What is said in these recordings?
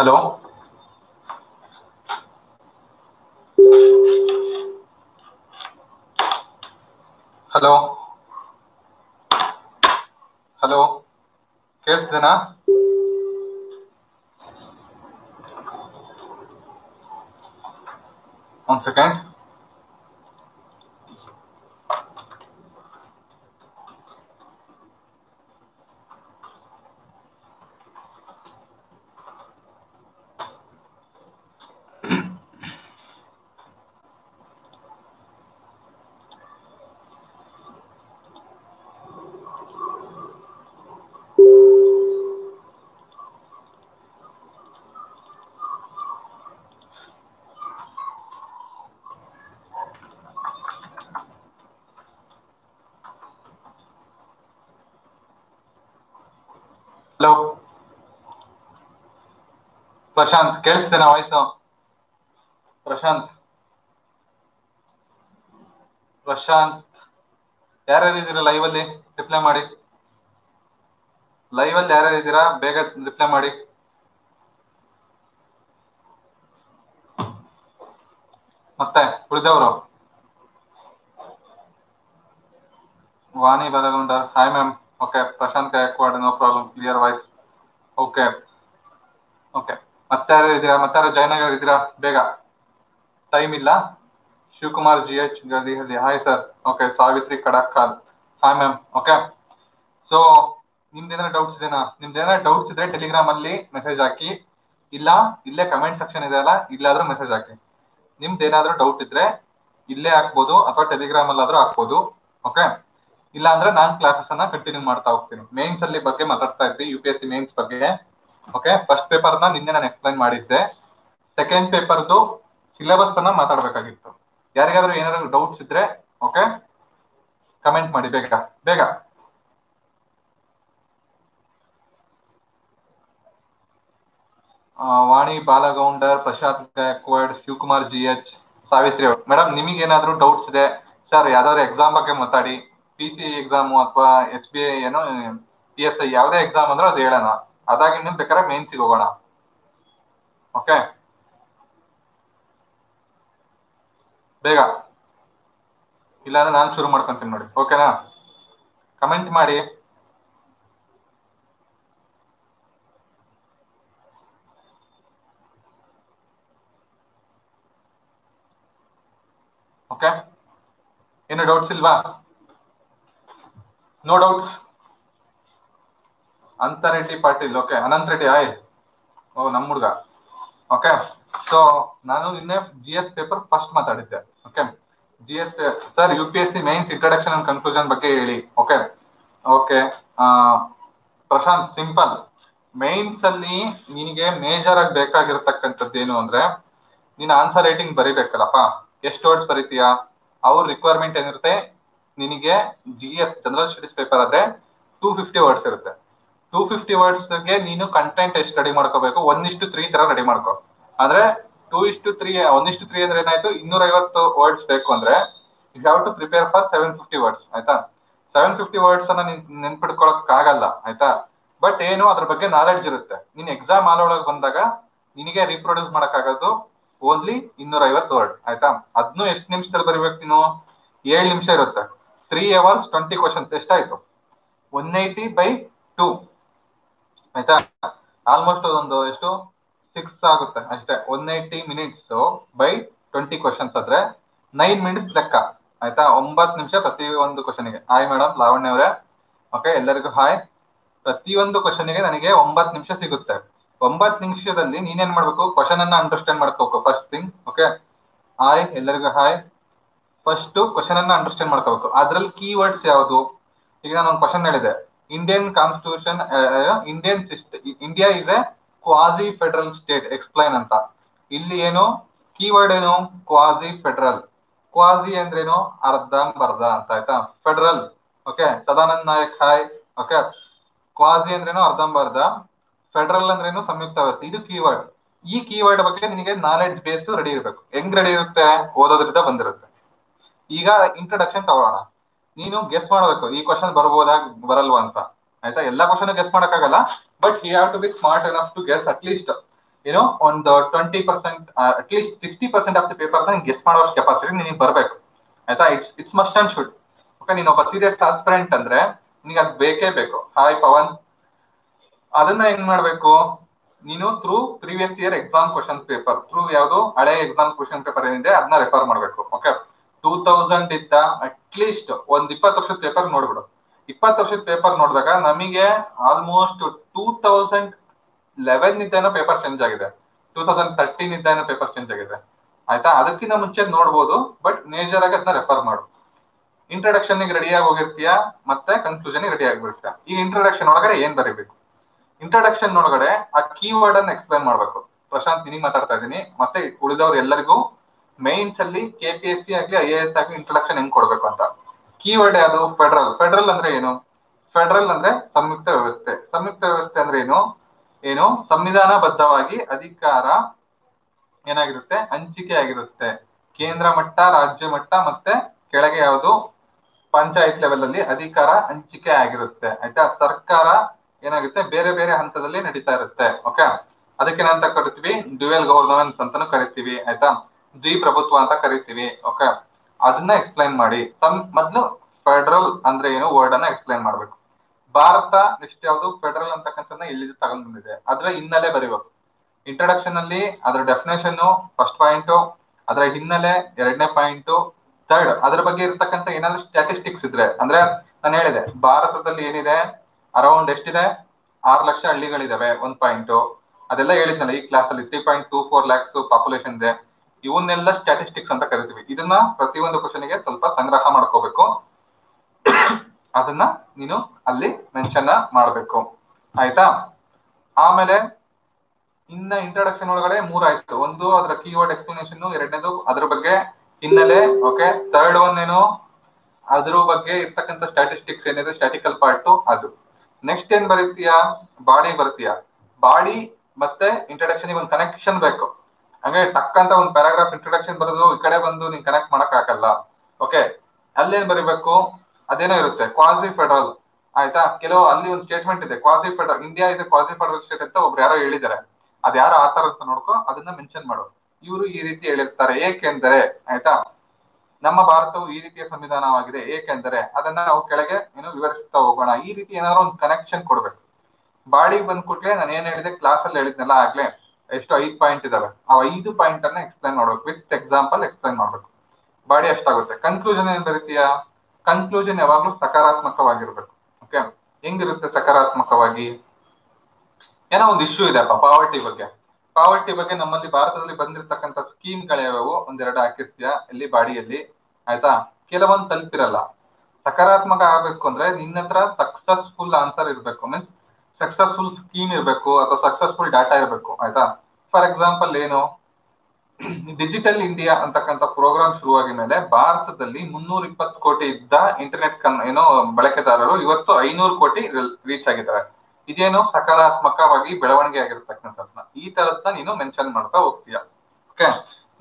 Hello hello hello ಕೇಳಿಸ್ದೇನಾ ಒಂದ್ second hello Prashant ಕೇಳಿಸ್ತೇನೆ ವಾಯ್ಸು ಪ್ರಶಾಂತ್ ಪ್ರಶಾಂತ್ ಯಾರ್ಯಾರು ಇದ್ದೀರಾ ಲೈವ್ ಅಲ್ಲಿ? ರಿಪ್ಲೈ ಮಾಡಿ. ಲೈವ್ ಅಲ್ಲಿ ಯಾರ್ಯಾರು ಇದ್ದೀರಾ? ಬೇಗ ರಿಪ್ಲೈ ಮಾಡಿ. ಮತ್ತೆ, ಉಳಿದವರು? Vani ಬದಗೊಂಡ hi ma'am okay Prashant Gaikwad no problem clear voice okay okay ಮತ್ತೆ ಇದ್ದೀರಾ? ಮತ್ತೆ ಯಾರು ಜಾಯ್ನ್ ಆಗಿದ್ದೀರಾ ಬೇಗ. ಟೈಮ್ ಇಲ್ಲ. Shivakumar G H Gadihalli hi sir okay Savitri Kadakkal hi ma'am okay so ನಿಮ್ದೇನಾರ doubts ಇದೆನಾ? ನಿಮ್ದೇನಾರ ಡೌಟ್ಸ್ ಇದ್ರೆ ಟೆಲಿಗ್ರಾಮ್ ಅಲ್ಲಿ ಮೆಸೇಜ್ ಹಾಕಿ. ಇಲ್ಲ, ಇಲ್ಲೇ ಕಮೆಂಟ್ ಸೆಕ್ಷನ್ ಇದೆ ಅಲ್ಲ, ಇಲ್ಲಾದ್ರೂ ಮೆಸೇಜ್ ಹಾಕಿ. ನಿಮ್ದು ಏನಾದ್ರೂ ಡೌಟ್ ಇದ್ರೆ ಇಲ್ಲೇ ಹಾಕ್ಬೋದು, ಅಥವಾ ಟೆಲಿಗ್ರಾಮ್ ಅಲ್ಲಾದ್ರೂ ಹಾಕ್ಬೋದು. ಓಕೆ ಇಲ್ಲ ಅಂದ್ರೆ ನಾನ್ ಕ್ಲಾಸಸ್ ಅನ್ನ ಕಂಟಿನ್ಯೂ ಮಾಡ್ತಾ ಹೋಗ್ತೀನಿ. ಮೇನ್ಸ್ ಅಲ್ಲಿ ಬಗ್ಗೆ ಮಾತಾಡ್ತಾ ಇದ್ದೆ ಯು ಪಿ ಸಿ ಮೇನ್ಸ್ ಬಗ್ಗೆ. ಓಕೆ ಫಸ್ಟ್ ಪೇಪರ್ನ ನಿನ್ನೆ ನಾನು ಎಕ್ಸ್ಪ್ಲೈನ್ ಮಾಡಿದ್ದೆ. ಸೆಕೆಂಡ್ ಪೇಪರ್ದು ಸಿಲೆಬಸ್ ಅನ್ನ ಮಾತಾಡ್ಬೇಕಾಗಿತ್ತು. ಯಾರಿಗಾದ್ರೂ ಏನಾದ್ರು ಡೌಟ್ಸ್ ಇದ್ರೆ ಓಕೆ ಕಮೆಂಟ್ ಮಾಡಿ, ಬೇಗ ಬೇಗ. Vani Balagounder, Prashant Gaikwad, Shivakumar G H, Savitri madam ನಿಮಗೆ ಏನಾದ್ರು ಡೌಟ್ಸ್ ಇದೆ? ಸರ್ ಯಾವ್ದಾದ್ರು ಎಕ್ಸಾಮ್ ಬಗ್ಗೆ ಮಾತಾಡಿ. ಪಿ ಸಿ ಎಕ್ಸಾಮು ಅಥವಾ ಎಸ್ ಬಿ ಐ ಏನೋ ಪಿ ಎಸ್ ಐ ಯಾವುದೇ ಎಕ್ಸಾಮ್ ಅಂದ್ರೆ ಅದು ಹೇಳೋಣ. ಅದಾಗಿ ನೀವು ಬೇಕಾದ್ರೆ ಮೇನ್ಸಿಗೆ ಹೋಗೋಣ. ಓಕೆ ಬೇಗ. ಇಲ್ಲಾಂದ್ರೆ ನಾನು ಶುರು ಮಾಡ್ಕೊಂತೀನಿ ನೋಡಿ. ಓಕೆನಾ ಕಮೆಂಟ್ ಮಾಡಿ. ಓಕೆ ಏನು ಡೌಟ್ಸ್ ಇಲ್ವಾ? No doubts Reddy Patil okay Anant Reddy ಆಯ್ ಓ ನಮ್ಮ ಹುಡುಗ ಓಕೆ ಸೊ ನಾನು ನಿನ್ನೆ G S paper first ಮಾತಾಡಿದ್ದೆ okay G S sir U P S C mains introduction and conclusion ಬಗ್ಗೆ ಹೇಳಿ okay okay Prashant simple mains ಅಲ್ಲಿ ನಿನಗೆ ಮೇಜರ್ ಆಗಿ ಬೇಕಾಗಿರ್ತಕ್ಕಂಥದ್ದು ಏನು ಅಂದ್ರೆ ನೀನ್ ಆನ್ಸರ್ ರೈಟಿಂಗ್ ಬರಿಬೇಕಲ್ಲಪ್ಪ. ಎಷ್ಟು ವರ್ಡ್ಸ್ ಬರಿತೀಯಾ? ಅವ್ರ ರಿಕ್ವೈರ್ಮೆಂಟ್ ಏನಿರುತ್ತೆ? ನಿನಗೆ G S general studies paper ಆದ್ರೆ ಟೂ ಫಿಫ್ಟಿ ವರ್ಡ್ಸ್ ಇರುತ್ತೆ. ಟೂ ಫಿಫ್ಟಿ ವರ್ಡ್ಸ್ಗೆ ನೀನು ಕಂಟೆಂಟ್ ಎಷ್ಟು ರೆಡಿ ಮಾಡ್ಕೋಬೇಕು? ಒನ್ ತ್ರೀ ತರ ರೆಡಿ ಮಾಡ್ಕೋ. ಅಂದ್ರೆ ಟೂ ಇಷ್ಟು ತ್ರೀ ಒನ್ ತ್ರೀ ಅಂದ್ರೆ ಏನಾಯ್ತು? ಇನ್ನೂರ ಐವತ್ತು ವರ್ಡ್ಸ್ ಬೇಕು ಅಂದ್ರೆ you have to prepare for seven fifty words ಆಯ್ತಾ? ಸೆವೆನ್ ಫಿಫ್ಟಿ ವರ್ಡ್ಸ್ ಅನ್ನ ನೀನ್ ನೆನ್ಪಿಡ್ಕೊಳಕ್ ಆಗಲ್ಲ ಆಯ್ತಾ? ಬಟ್ ಏನು ಅದ್ರ ಬಗ್ಗೆ ನಾಲೆಡ್ಜ್ ಇರುತ್ತೆ. ನೀನ್ ಎಕ್ಸಾಮ್ ಆಲೊಳಗೆ ಬಂದಾಗ ನಿನಗೆ ರೀಪ್ರೊಡ್ಯೂಸ್ ಮಾಡಕ್ಕಾಗೋದು ಓನ್ಲಿ ಇನ್ನೂರ ಐವತ್ತು ವರ್ಡ್ ಆಯ್ತಾ? ಅದ್ನು ಎಷ್ಟು ನಿಮಿಷದಲ್ಲಿ ಬರಿಬೇಕು ನೀನು? ಏಳು ನಿಮಿಷ ಇರುತ್ತೆ. ತ್ರೀ ಅವರ್ಸ್ ಟ್ವೆಂಟಿ ಕ್ವಶನ್ಸ್ ಎಷ್ಟಾಯ್ತು? ಒನ್ ಏಯ್ಟಿ ಬೈ ಟೂ ಆಯ್ತಾ? ಆಲ್ಮೋಸ್ಟ್ ಅದೊಂದು ಎಷ್ಟು? ಸಿಕ್ಸ್ ಆಗುತ್ತೆ. ಅಷ್ಟೇ one eighty minutes by twenty questions ಆದ್ರೆ ನೈನ್ ಮಿನಿಟ್ಸ್ ಲೆಕ್ಕ. ಆಯ್ತಾ? ಒಂಬತ್ತು ನಿಮಿಷ ಪ್ರತಿ ಒಂದು ಕ್ವಶನ್ಗೆ ಹಾಯ್ ಮೇಡಮ್ ಲಾವಣ್ಯ ಅವರೇ. ಓಕೆ ಎಲ್ಲರಿಗೂ ಹಾಯ್ ಪ್ರತಿಯೊಂದು ಕ್ವಶನ್ಗೆ ನನಗೆ ಒಂಬತ್ತು ನಿಮಿಷ ಸಿಗುತ್ತೆ. ಒಂಬತ್ತು ನಿಮಿಷದಲ್ಲಿ ನೀನೇನ್ ಮಾಡ್ಬೇಕು? ಕ್ವಶನ್ ಅನ್ನ ಅಂಡರ್ಸ್ಟ್ಯಾಂಡ್ ಮಾಡ್ಕೋಬೇಕು ಫಸ್ಟ್ ಥಿಂಗ್ ಓಕೆ ಹಾಯ್ ಎಲ್ಲರಿಗೂ ಹಾಯ್ ಫಸ್ಟ್ ಕ್ವಶನ್ ಅನ್ನ ಅಂಡರ್ಸ್ಟ್ಯಾಂಡ್ ಮಾಡ್ಕೋಬೇಕು. ಅದ್ರಲ್ಲಿ ಕೀ ವರ್ಡ್ಸ್ ಯಾವುದು? ಈಗ ನಾನು ಒಂದು ಕ್ವಶನ್ ಹೇಳಿದೆ. Indian constitution Indian system India is a quasi federal state explain ಅಂತ. ಇಲ್ಲಿ ಏನು? ಕೀವರ್ಡ್ ಏನು? ಕ್ವಾಸಿ ಫೆಡರಲ್ ಕ್ವಾಸಿ ಅಂದ್ರೇನು ಅರ್ಧಂಬರ್ಧ ಅಂತ, ಆಯ್ತಾ? Federal okay Sadanand Nayak hi okay quasi ಅಂದ್ರೇನು ಅರ್ಧಂಬರ್ಧ ಫೆಡರಲ್ ಅಂದ್ರೇನು ಸಂಯುಕ್ತ ವ್ಯವಸ್ಥೆ. ಇದು ಕೀವರ್ಡ್ ಈ ಕೀವರ್ಡ್ ಬಗ್ಗೆ ನಿಮಗೆ ನಾಲೆಡ್ಜ್ ಬೇಸ್ ರೆಡಿ ಇರಬೇಕು. ಹೆಂಗ್ ರೆಡಿ ಇರುತ್ತೆ? ಓದೋದ್ರಿಂದ ಬಂದಿರುತ್ತೆ. ಈಗ ಇಂಟ್ರಡಕ್ಷನ್ ತಗೊಳ್ಳೋಣ. ನೀನು ಗೆಸ್ ಮಾಡಬೇಕು. ಈ ಕ್ವಶನ್ ಬರ್ಬೋದಾ, ಬರಲ್ವಾ ಅಂತ. ಆಯ್ತಾ? ಎಲ್ಲಾ ಕ್ವಶನ್ ಗೆಸ್ ಮಾಡಕ್ಕಾಗಲ್ಲ. But you have to be smart enough to guess at least ಏನೋ ಒಂದು twenty percent at least sixty percent of the paper guess ಮಾಡೋಷ್ಟು ಕೆಪಾಸಿಟಿ ನಿನಗೆ ಬರಬೇಕು. ಆಯ್ತಾ? It's it's must and should okay ನೀನು ಒಬ್ಬ ಸೀರಿಯಸ್ ಆಸ್ಪಿರೆಂಟ್ ಅಂದ್ರೆ ನಿನಗೆ ಅದು ಬೇಕೇ ಬೇಕು. ಹಾಯ್ ಪವನ್. ಅದನ್ನ ಏನ್ ಮಾಡ್ಬೇಕು? ನೀನು through previous year exam question paper through ಯಾವುದು ಹಳೆ ಎಕ್ಸಾಮ್ ಕ್ವಶನ್ ಪೇಪರ್ ಏನಿದೆ ಅದನ್ನ ರೆಫರ್ ಮಾಡಬೇಕು. ಓಕೆ ಟೂ ತೌಸಂಡ್ ಇದ್ದ ಅಟ್ಲೀಸ್ಟ್ ಒಂದ್ ಇಪ್ಪತ್ತು ವರ್ಷದ ಪೇಪರ್ ನೋಡ್ಬಿಡು. ಇಪ್ಪತ್ತು ವರ್ಷದ ಪೇಪರ್ ನೋಡಿದಾಗ ನಮಗೆ ಆಲ್ಮೋಸ್ಟ್ ಟೂ ತೌಸಂಡ್ ಲೆವೆನ್ ಇದ್ದಾನೋ ಪೇಪರ್ ಚೇಂಜ್ ಆಗಿದೆ. ಟೂ ತೌಸಂಡ್ ತರ್ಟೀನ್ ಇದ್ದಾನೋ ಪೇಪರ್ ಚೇಂಜ್ ಆಗಿದೆ. ಆಯ್ತಾ? ಅದಕ್ಕಿಂತ ಮುಂಚೆ ನೋಡ್ಬೋದು ಬಟ್ ಮೇಜರ್ ಆಗಿ ಅದನ್ನ ರೆಫರ್ ಮಾಡು. ಇಂಟ್ರಡಕ್ಷನ್ ರೆಡಿಯಾಗಿ ಹೋಗಿರ್ತೀಯ? ಮತ್ತೆ ಕನ್ಕ್ಲೂಷನ್ ರೆಡಿ ಆಗಿಬಿಡ್ತೀಯ ಈ ಇಂಟ್ರಡಕ್ಷನ್ ಒಳಗಡೆ ಏನ್ ಬರೀಬೇಕು? ಇಂಟ್ರಡಕ್ಷನ್ ಒಳಗಡೆ ಆ ಕೀವರ್ಡ್ ಅನ್ನ ಎಕ್ಸ್ಪ್ಲೈನ್ ಮಾಡ್ಬೇಕು. ಪ್ರಶಾಂತ್ ನಿನಗೆ ಮಾತಾಡ್ತಾ ಇದ್ದೀನಿ. ಮತ್ತೆ ಉಳಿದವ್ರು ಎಲ್ಲರಿಗೂ ಮೈನ್ಸ್ ಅಲ್ಲಿ ಕೆ ಪಿ ಎಸ್ ಸಿ ಆಗ್ಲಿ ಐ ಎ ಎಸ್ ಆಗ್ಲಿ ಇಂಟ್ರಡಕ್ಷನ್ ಹೆಂಗ್ ಕೊಡ್ಬೇಕು ಅಂತ. ಕೀವರ್ಡ್ ಯಾವುದು? ಫೆಡರಲ್ ಫೆಡರಲ್ ಅಂದ್ರೆ ಏನು? ಫೆಡರಲ್ ಅಂದ್ರೆ ಸಂಯುಕ್ತ ವ್ಯವಸ್ಥೆ. ಸಂಯುಕ್ತ ವ್ಯವಸ್ಥೆ ಅಂದ್ರೆ ಏನು? ಏನು? ಸಂವಿಧಾನಬದ್ಧವಾಗಿ ಅಧಿಕಾರ ಏನಾಗಿರುತ್ತೆ? ಹಂಚಿಕೆ ಆಗಿರುತ್ತೆ. ಕೇಂದ್ರ ಮಟ್ಟ, ರಾಜ್ಯ ಮಟ್ಟ ಮತ್ತೆ ಕೆಳಗೆ ಯಾವುದು? ಪಂಚಾಯತ್ ಲೆವೆಲ್ ಅಲ್ಲಿ ಅಧಿಕಾರ ಹಂಚಿಕೆ ಆಗಿರುತ್ತೆ. ಆಯ್ತಾ? ಸರ್ಕಾರ ಏನಾಗುತ್ತೆ? ಬೇರೆ ಬೇರೆ ಹಂತದಲ್ಲಿ ನಡೀತಾ ಇರುತ್ತೆ. ಓಕೆ ಅದಕ್ಕೆ ಏನಂತ ಕರಿತೀವಿ? ಡ್ಯುಯಲ್ ಗವರ್ನಮೆನ್ಸ್ ಅಂತಾನು ಕರಿತೀವಿ. ಆಯ್ತಾ? ದ್ವಿಪ್ರಭುತ್ವ ಅಂತ ಕರಿತೀವಿ ಓಕೆ ಅದನ್ನ ಎಕ್ಸ್ಪ್ಲೈನ್ ಮಾಡಿ ಸಮ್ ಮೊದ್ಲು ಫೆಡರಲ್ ಅಂದ್ರೆ ಏನು ವರ್ಡ್ ಅನ್ನ ಎಕ್ಸ್ಪ್ಲೈನ್ ಮಾಡ್ಬೇಕು. ಭಾರತ ನೆಕ್ಸ್ಟ್ ಯಾವುದು? ಫೆಡರಲ್ ಅಂತಕ್ಕಂಥದ್ದನ್ನ ಇಲ್ಲಿ ತಗೊಂಡ್ ಬಂದಿದೆ. ಅದ್ರ ಹಿನ್ನೆಲೆ ಬರಿಬೇಕು. ಇಂಟ್ರಡಕ್ಷನ್ ಅಲ್ಲಿ ಅದ್ರ ಡೆಫಿನೇಷನ್ ಫಸ್ಟ್ ಪಾಯಿಂಟ್ ಅದರ ಹಿನ್ನೆಲೆ, ಎರಡನೇ ಪಾಯಿಂಟ್ ಥರ್ಡ್ ಅದ್ರ ಬಗ್ಗೆ ಇರ್ತಕ್ಕಂಥ ಏನಾದ್ರು ಸ್ಟ್ಯಾಟಿಸ್ಟಿಕ್ಸ್ ಇದ್ರೆ, ಅಂದ್ರೆ ನಾನು ಹೇಳಿದೆ, ಭಾರತದಲ್ಲಿ ಏನಿದೆ? ಅರೌಂಡ್ ಎಷ್ಟಿದೆ? ಆರು ಲಕ್ಷ ಹಳ್ಳಿಗಳಿದಾವೆ, ಒಂದ್ ಪಾಯಿಂಟ್ ಅದೆಲ್ಲ ಹೇಳಿದ್ನಲ್ಲ, ಈ ಕ್ಲಾಸ್ ಅಲ್ಲಿ three point two four lakhs population ಇದೆ. ಇವನ್ನೆಲ್ಲ ಸ್ಟ್ಯಾಟಿಸ್ಟಿಕ್ಸ್ ಅಂತ ಕರಿತೀವಿ. ಇದನ್ನ ಪ್ರತಿಯೊಂದು ಕ್ವಶನ್ಗೆ ಸ್ವಲ್ಪ ಸಂಗ್ರಹ ಮಾಡ್ಕೋಬೇಕು. ಅದನ್ನ ನೀನು ಅಲ್ಲಿ ಮೆನ್ಷನ್ ಮಾಡಬೇಕು. ಆಯ್ತಾ? ಆಮೇಲೆ ಇನ್ನ ಇಂಟ್ರಡಕ್ಷನ್ ಒಳಗಡೆ ಮೂರಾಯ್ತು ಒಂದು ಅದರ ಕೀವರ್ಡ್ ಎಕ್ಸ್ಪ್ಲನೇಷನ್ ಎರಡನೇದು ಅದ್ರ ಬಗ್ಗೆ ಹಿನ್ನೆಲೆ ಓಕೆ ಥರ್ಡ್ ಒನ್ ಏನು? ಅದ್ರ ಬಗ್ಗೆ ಇರ್ತಕ್ಕಂಥ ಸ್ಟ್ಯಾಟಿಸ್ಟಿಕ್ಸ್ ಏನಿದೆ? ಸ್ಟ್ಯಾಟಿಕಲ್ ಪಾರ್ಟ್ ಅದು. ನೆಕ್ಸ್ಟ್ ಏನ್ ಬರೀತೀಯಾ? ಬಾಡಿ ಬರ್ತೀಯಾ? ಬಾಡಿ ಮತ್ತೆ ಇಂಟ್ರಡಕ್ಷನ್ ಒಂದು ಕನೆಕ್ಷನ್ ಬೇಕು. ಹಂಗೆ ಟಕ್ ಅಂತ ಒಂದು ಪ್ಯಾರಾಗ್ರಾಫ್ ಇಂಟ್ರಡಕ್ಷನ್ ಬರೋದು ಈ ಕಡೆ ಬಂದು ನೀನ್ ಕನೆಕ್ಟ್ ಮಾಡಕ್ ಆಗಲ್ಲ. ಓಕೆ ಅಲ್ಲೇನ್ ಬರಿಬೇಕು? ಅದೇನೋ ಇರುತ್ತೆ. ಕ್ವಾಸಿ ಫೆಡರಲ್ ಆಯ್ತಾ? ಕೆಲವು ಅಲ್ಲಿ ಒಂದು ಸ್ಟೇಟ್ಮೆಂಟ್ ಇದೆ. Quasi federal India is a quasi federal state ಅಂತ ಒಬ್ರು ಯಾರೋ ಹೇಳಿದ್ದಾರೆ. ಅದ್ ಯಾರು ಆತರ ಅಂತ ನೋಡ್ಕೊ, ಅದನ್ನ ಮೆನ್ಷನ್ ಮಾಡು. ಇವರು ಈ ರೀತಿ ಹೇಳಿರ್ತಾರೆ. ಏಕೆಂದರೆ, ಆಯ್ತಾ? ನಮ್ಮ ಭಾರತವು ಈ ರೀತಿಯ ಸಂವಿಧಾನವಾಗಿದೆ. ಏಕೆಂದರೆ, ಅದನ್ನ ನಾವು ಕೆಳಗೆ ಏನು ವಿವರಿಸ್ತಾ ಹೋಗೋಣ. ಈ ರೀತಿ ಏನಾದ್ರು ಒಂದು ಕನೆಕ್ಷನ್ ಕೊಡ್ಬೇಕು. ಬಾಡಿ ಬಂದ್ ಕೂಡ್ಲೆ ನಾನು ಏನ್ ಹೇಳಿದೆ? ಕ್ಲಾಸ್ ಅಲ್ಲಿ ಹೇಳಿದ್ನಲ್ಲ ಆಗ್ಲೇ. ಎಷ್ಟು ಐದು ಪಾಯಿಂಟ್ ಇದಾವೆ. ಆ ಐದು ಪಾಯಿಂಟ್ ಅನ್ನ ಎಕ್ಸ್ಪ್ಲೈನ್ ಮಾಡ್ಬೇಕು. ವಿತ್ ಎಕ್ಸಾಂಪಲ್ ಎಕ್ಸ್ಪ್ಲೈನ್ ಮಾಡ್ಬೇಕು. ಬಾಡಿ ಅಷ್ಟಾಗುತ್ತೆ ಕನ್ಕ್ಲೂಷನ್ ಏನ್ ರೀತಿಯ ಕನ್ಕ್ಲೂಷನ್ ಯಾವಾಗ್ಲೂ ಸಕಾರಾತ್ಮಕವಾಗಿರ್ಬೇಕು. ಓಕೆ ಹೆಂಗಿರುತ್ತೆ ಸಕಾರಾತ್ಮಕವಾಗಿ? ಏನೋ ಒಂದು ಇಶ್ಯೂ ಇದೆ ಪಾವರ್ಟಿ ಬಗ್ಗೆ. ಪಾವರ್ಟಿ ಬಗ್ಗೆ ನಮ್ಮಲ್ಲಿ ಭಾರತದಲ್ಲಿ ಬಂದಿರತಕ್ಕಂತ ಸ್ಕೀಮ್ ಯಾವ್ಯಾವು? ಒಂದೆರಡು ಹಾಕಿರ್ತೀಯ ಇಲ್ಲಿ ಬಾಡಿಯಲ್ಲಿ. ಆಯ್ತಾ? ಕೆಲವೊಂದು ತಲುಪಿರಲ್ಲ. ಸಕಾರಾತ್ಮಕ ಆಗ್ಬೇಕು ಅಂದ್ರೆ ನಿನ್ನ ಹತ್ರ ಸಕ್ಸಸ್ಫುಲ್ ಆನ್ಸರ್ ಇರ್ಬೇಕು. ಮೀನ್ಸ್ ಸಕ್ಸಸ್ಫುಲ್ ಸ್ಕೀಮ್ ಇರಬೇಕು ಅಥವಾ ಸಕ್ಸಸ್ಫುಲ್ ಡಾಟಾ ಇರಬೇಕು, ಆಯ್ತಾ? ಫಾರ್ ಎಕ್ಸಾಂಪಲ್ ಏನು? ಡಿಜಿಟಲ್ ಇಂಡಿಯಾ ಅಂತಕ್ಕಂಥ ಪ್ರೋಗ್ರಾಮ್ ಶುರುವಾಗಿ ಮೇಲೆ ಭಾರತದಲ್ಲಿ ಮುನ್ನೂರ ಇಪ್ಪತ್ತು ಕೋಟಿ ಇದ್ದ ಇಂಟರ್ನೆಟ್ ಕನ್, ಏನೋ, ಬಳಕೆದಾರರು ಇವತ್ತು ಐನೂರು ಕೋಟಿ ರೀಚ್ ಆಗಿದ್ದಾರೆ. ಇದೇನು ಸಕಾರಾತ್ಮಕವಾಗಿ ಬೆಳವಣಿಗೆ ಆಗಿರ್ತಕ್ಕಂಥದ್ನ ಈ ತರದ್ನ ನೀನು ಮೆನ್ಷನ್ ಮಾಡ್ತಾ ಹೋಗ್ತೀಯ. ಓಕೆ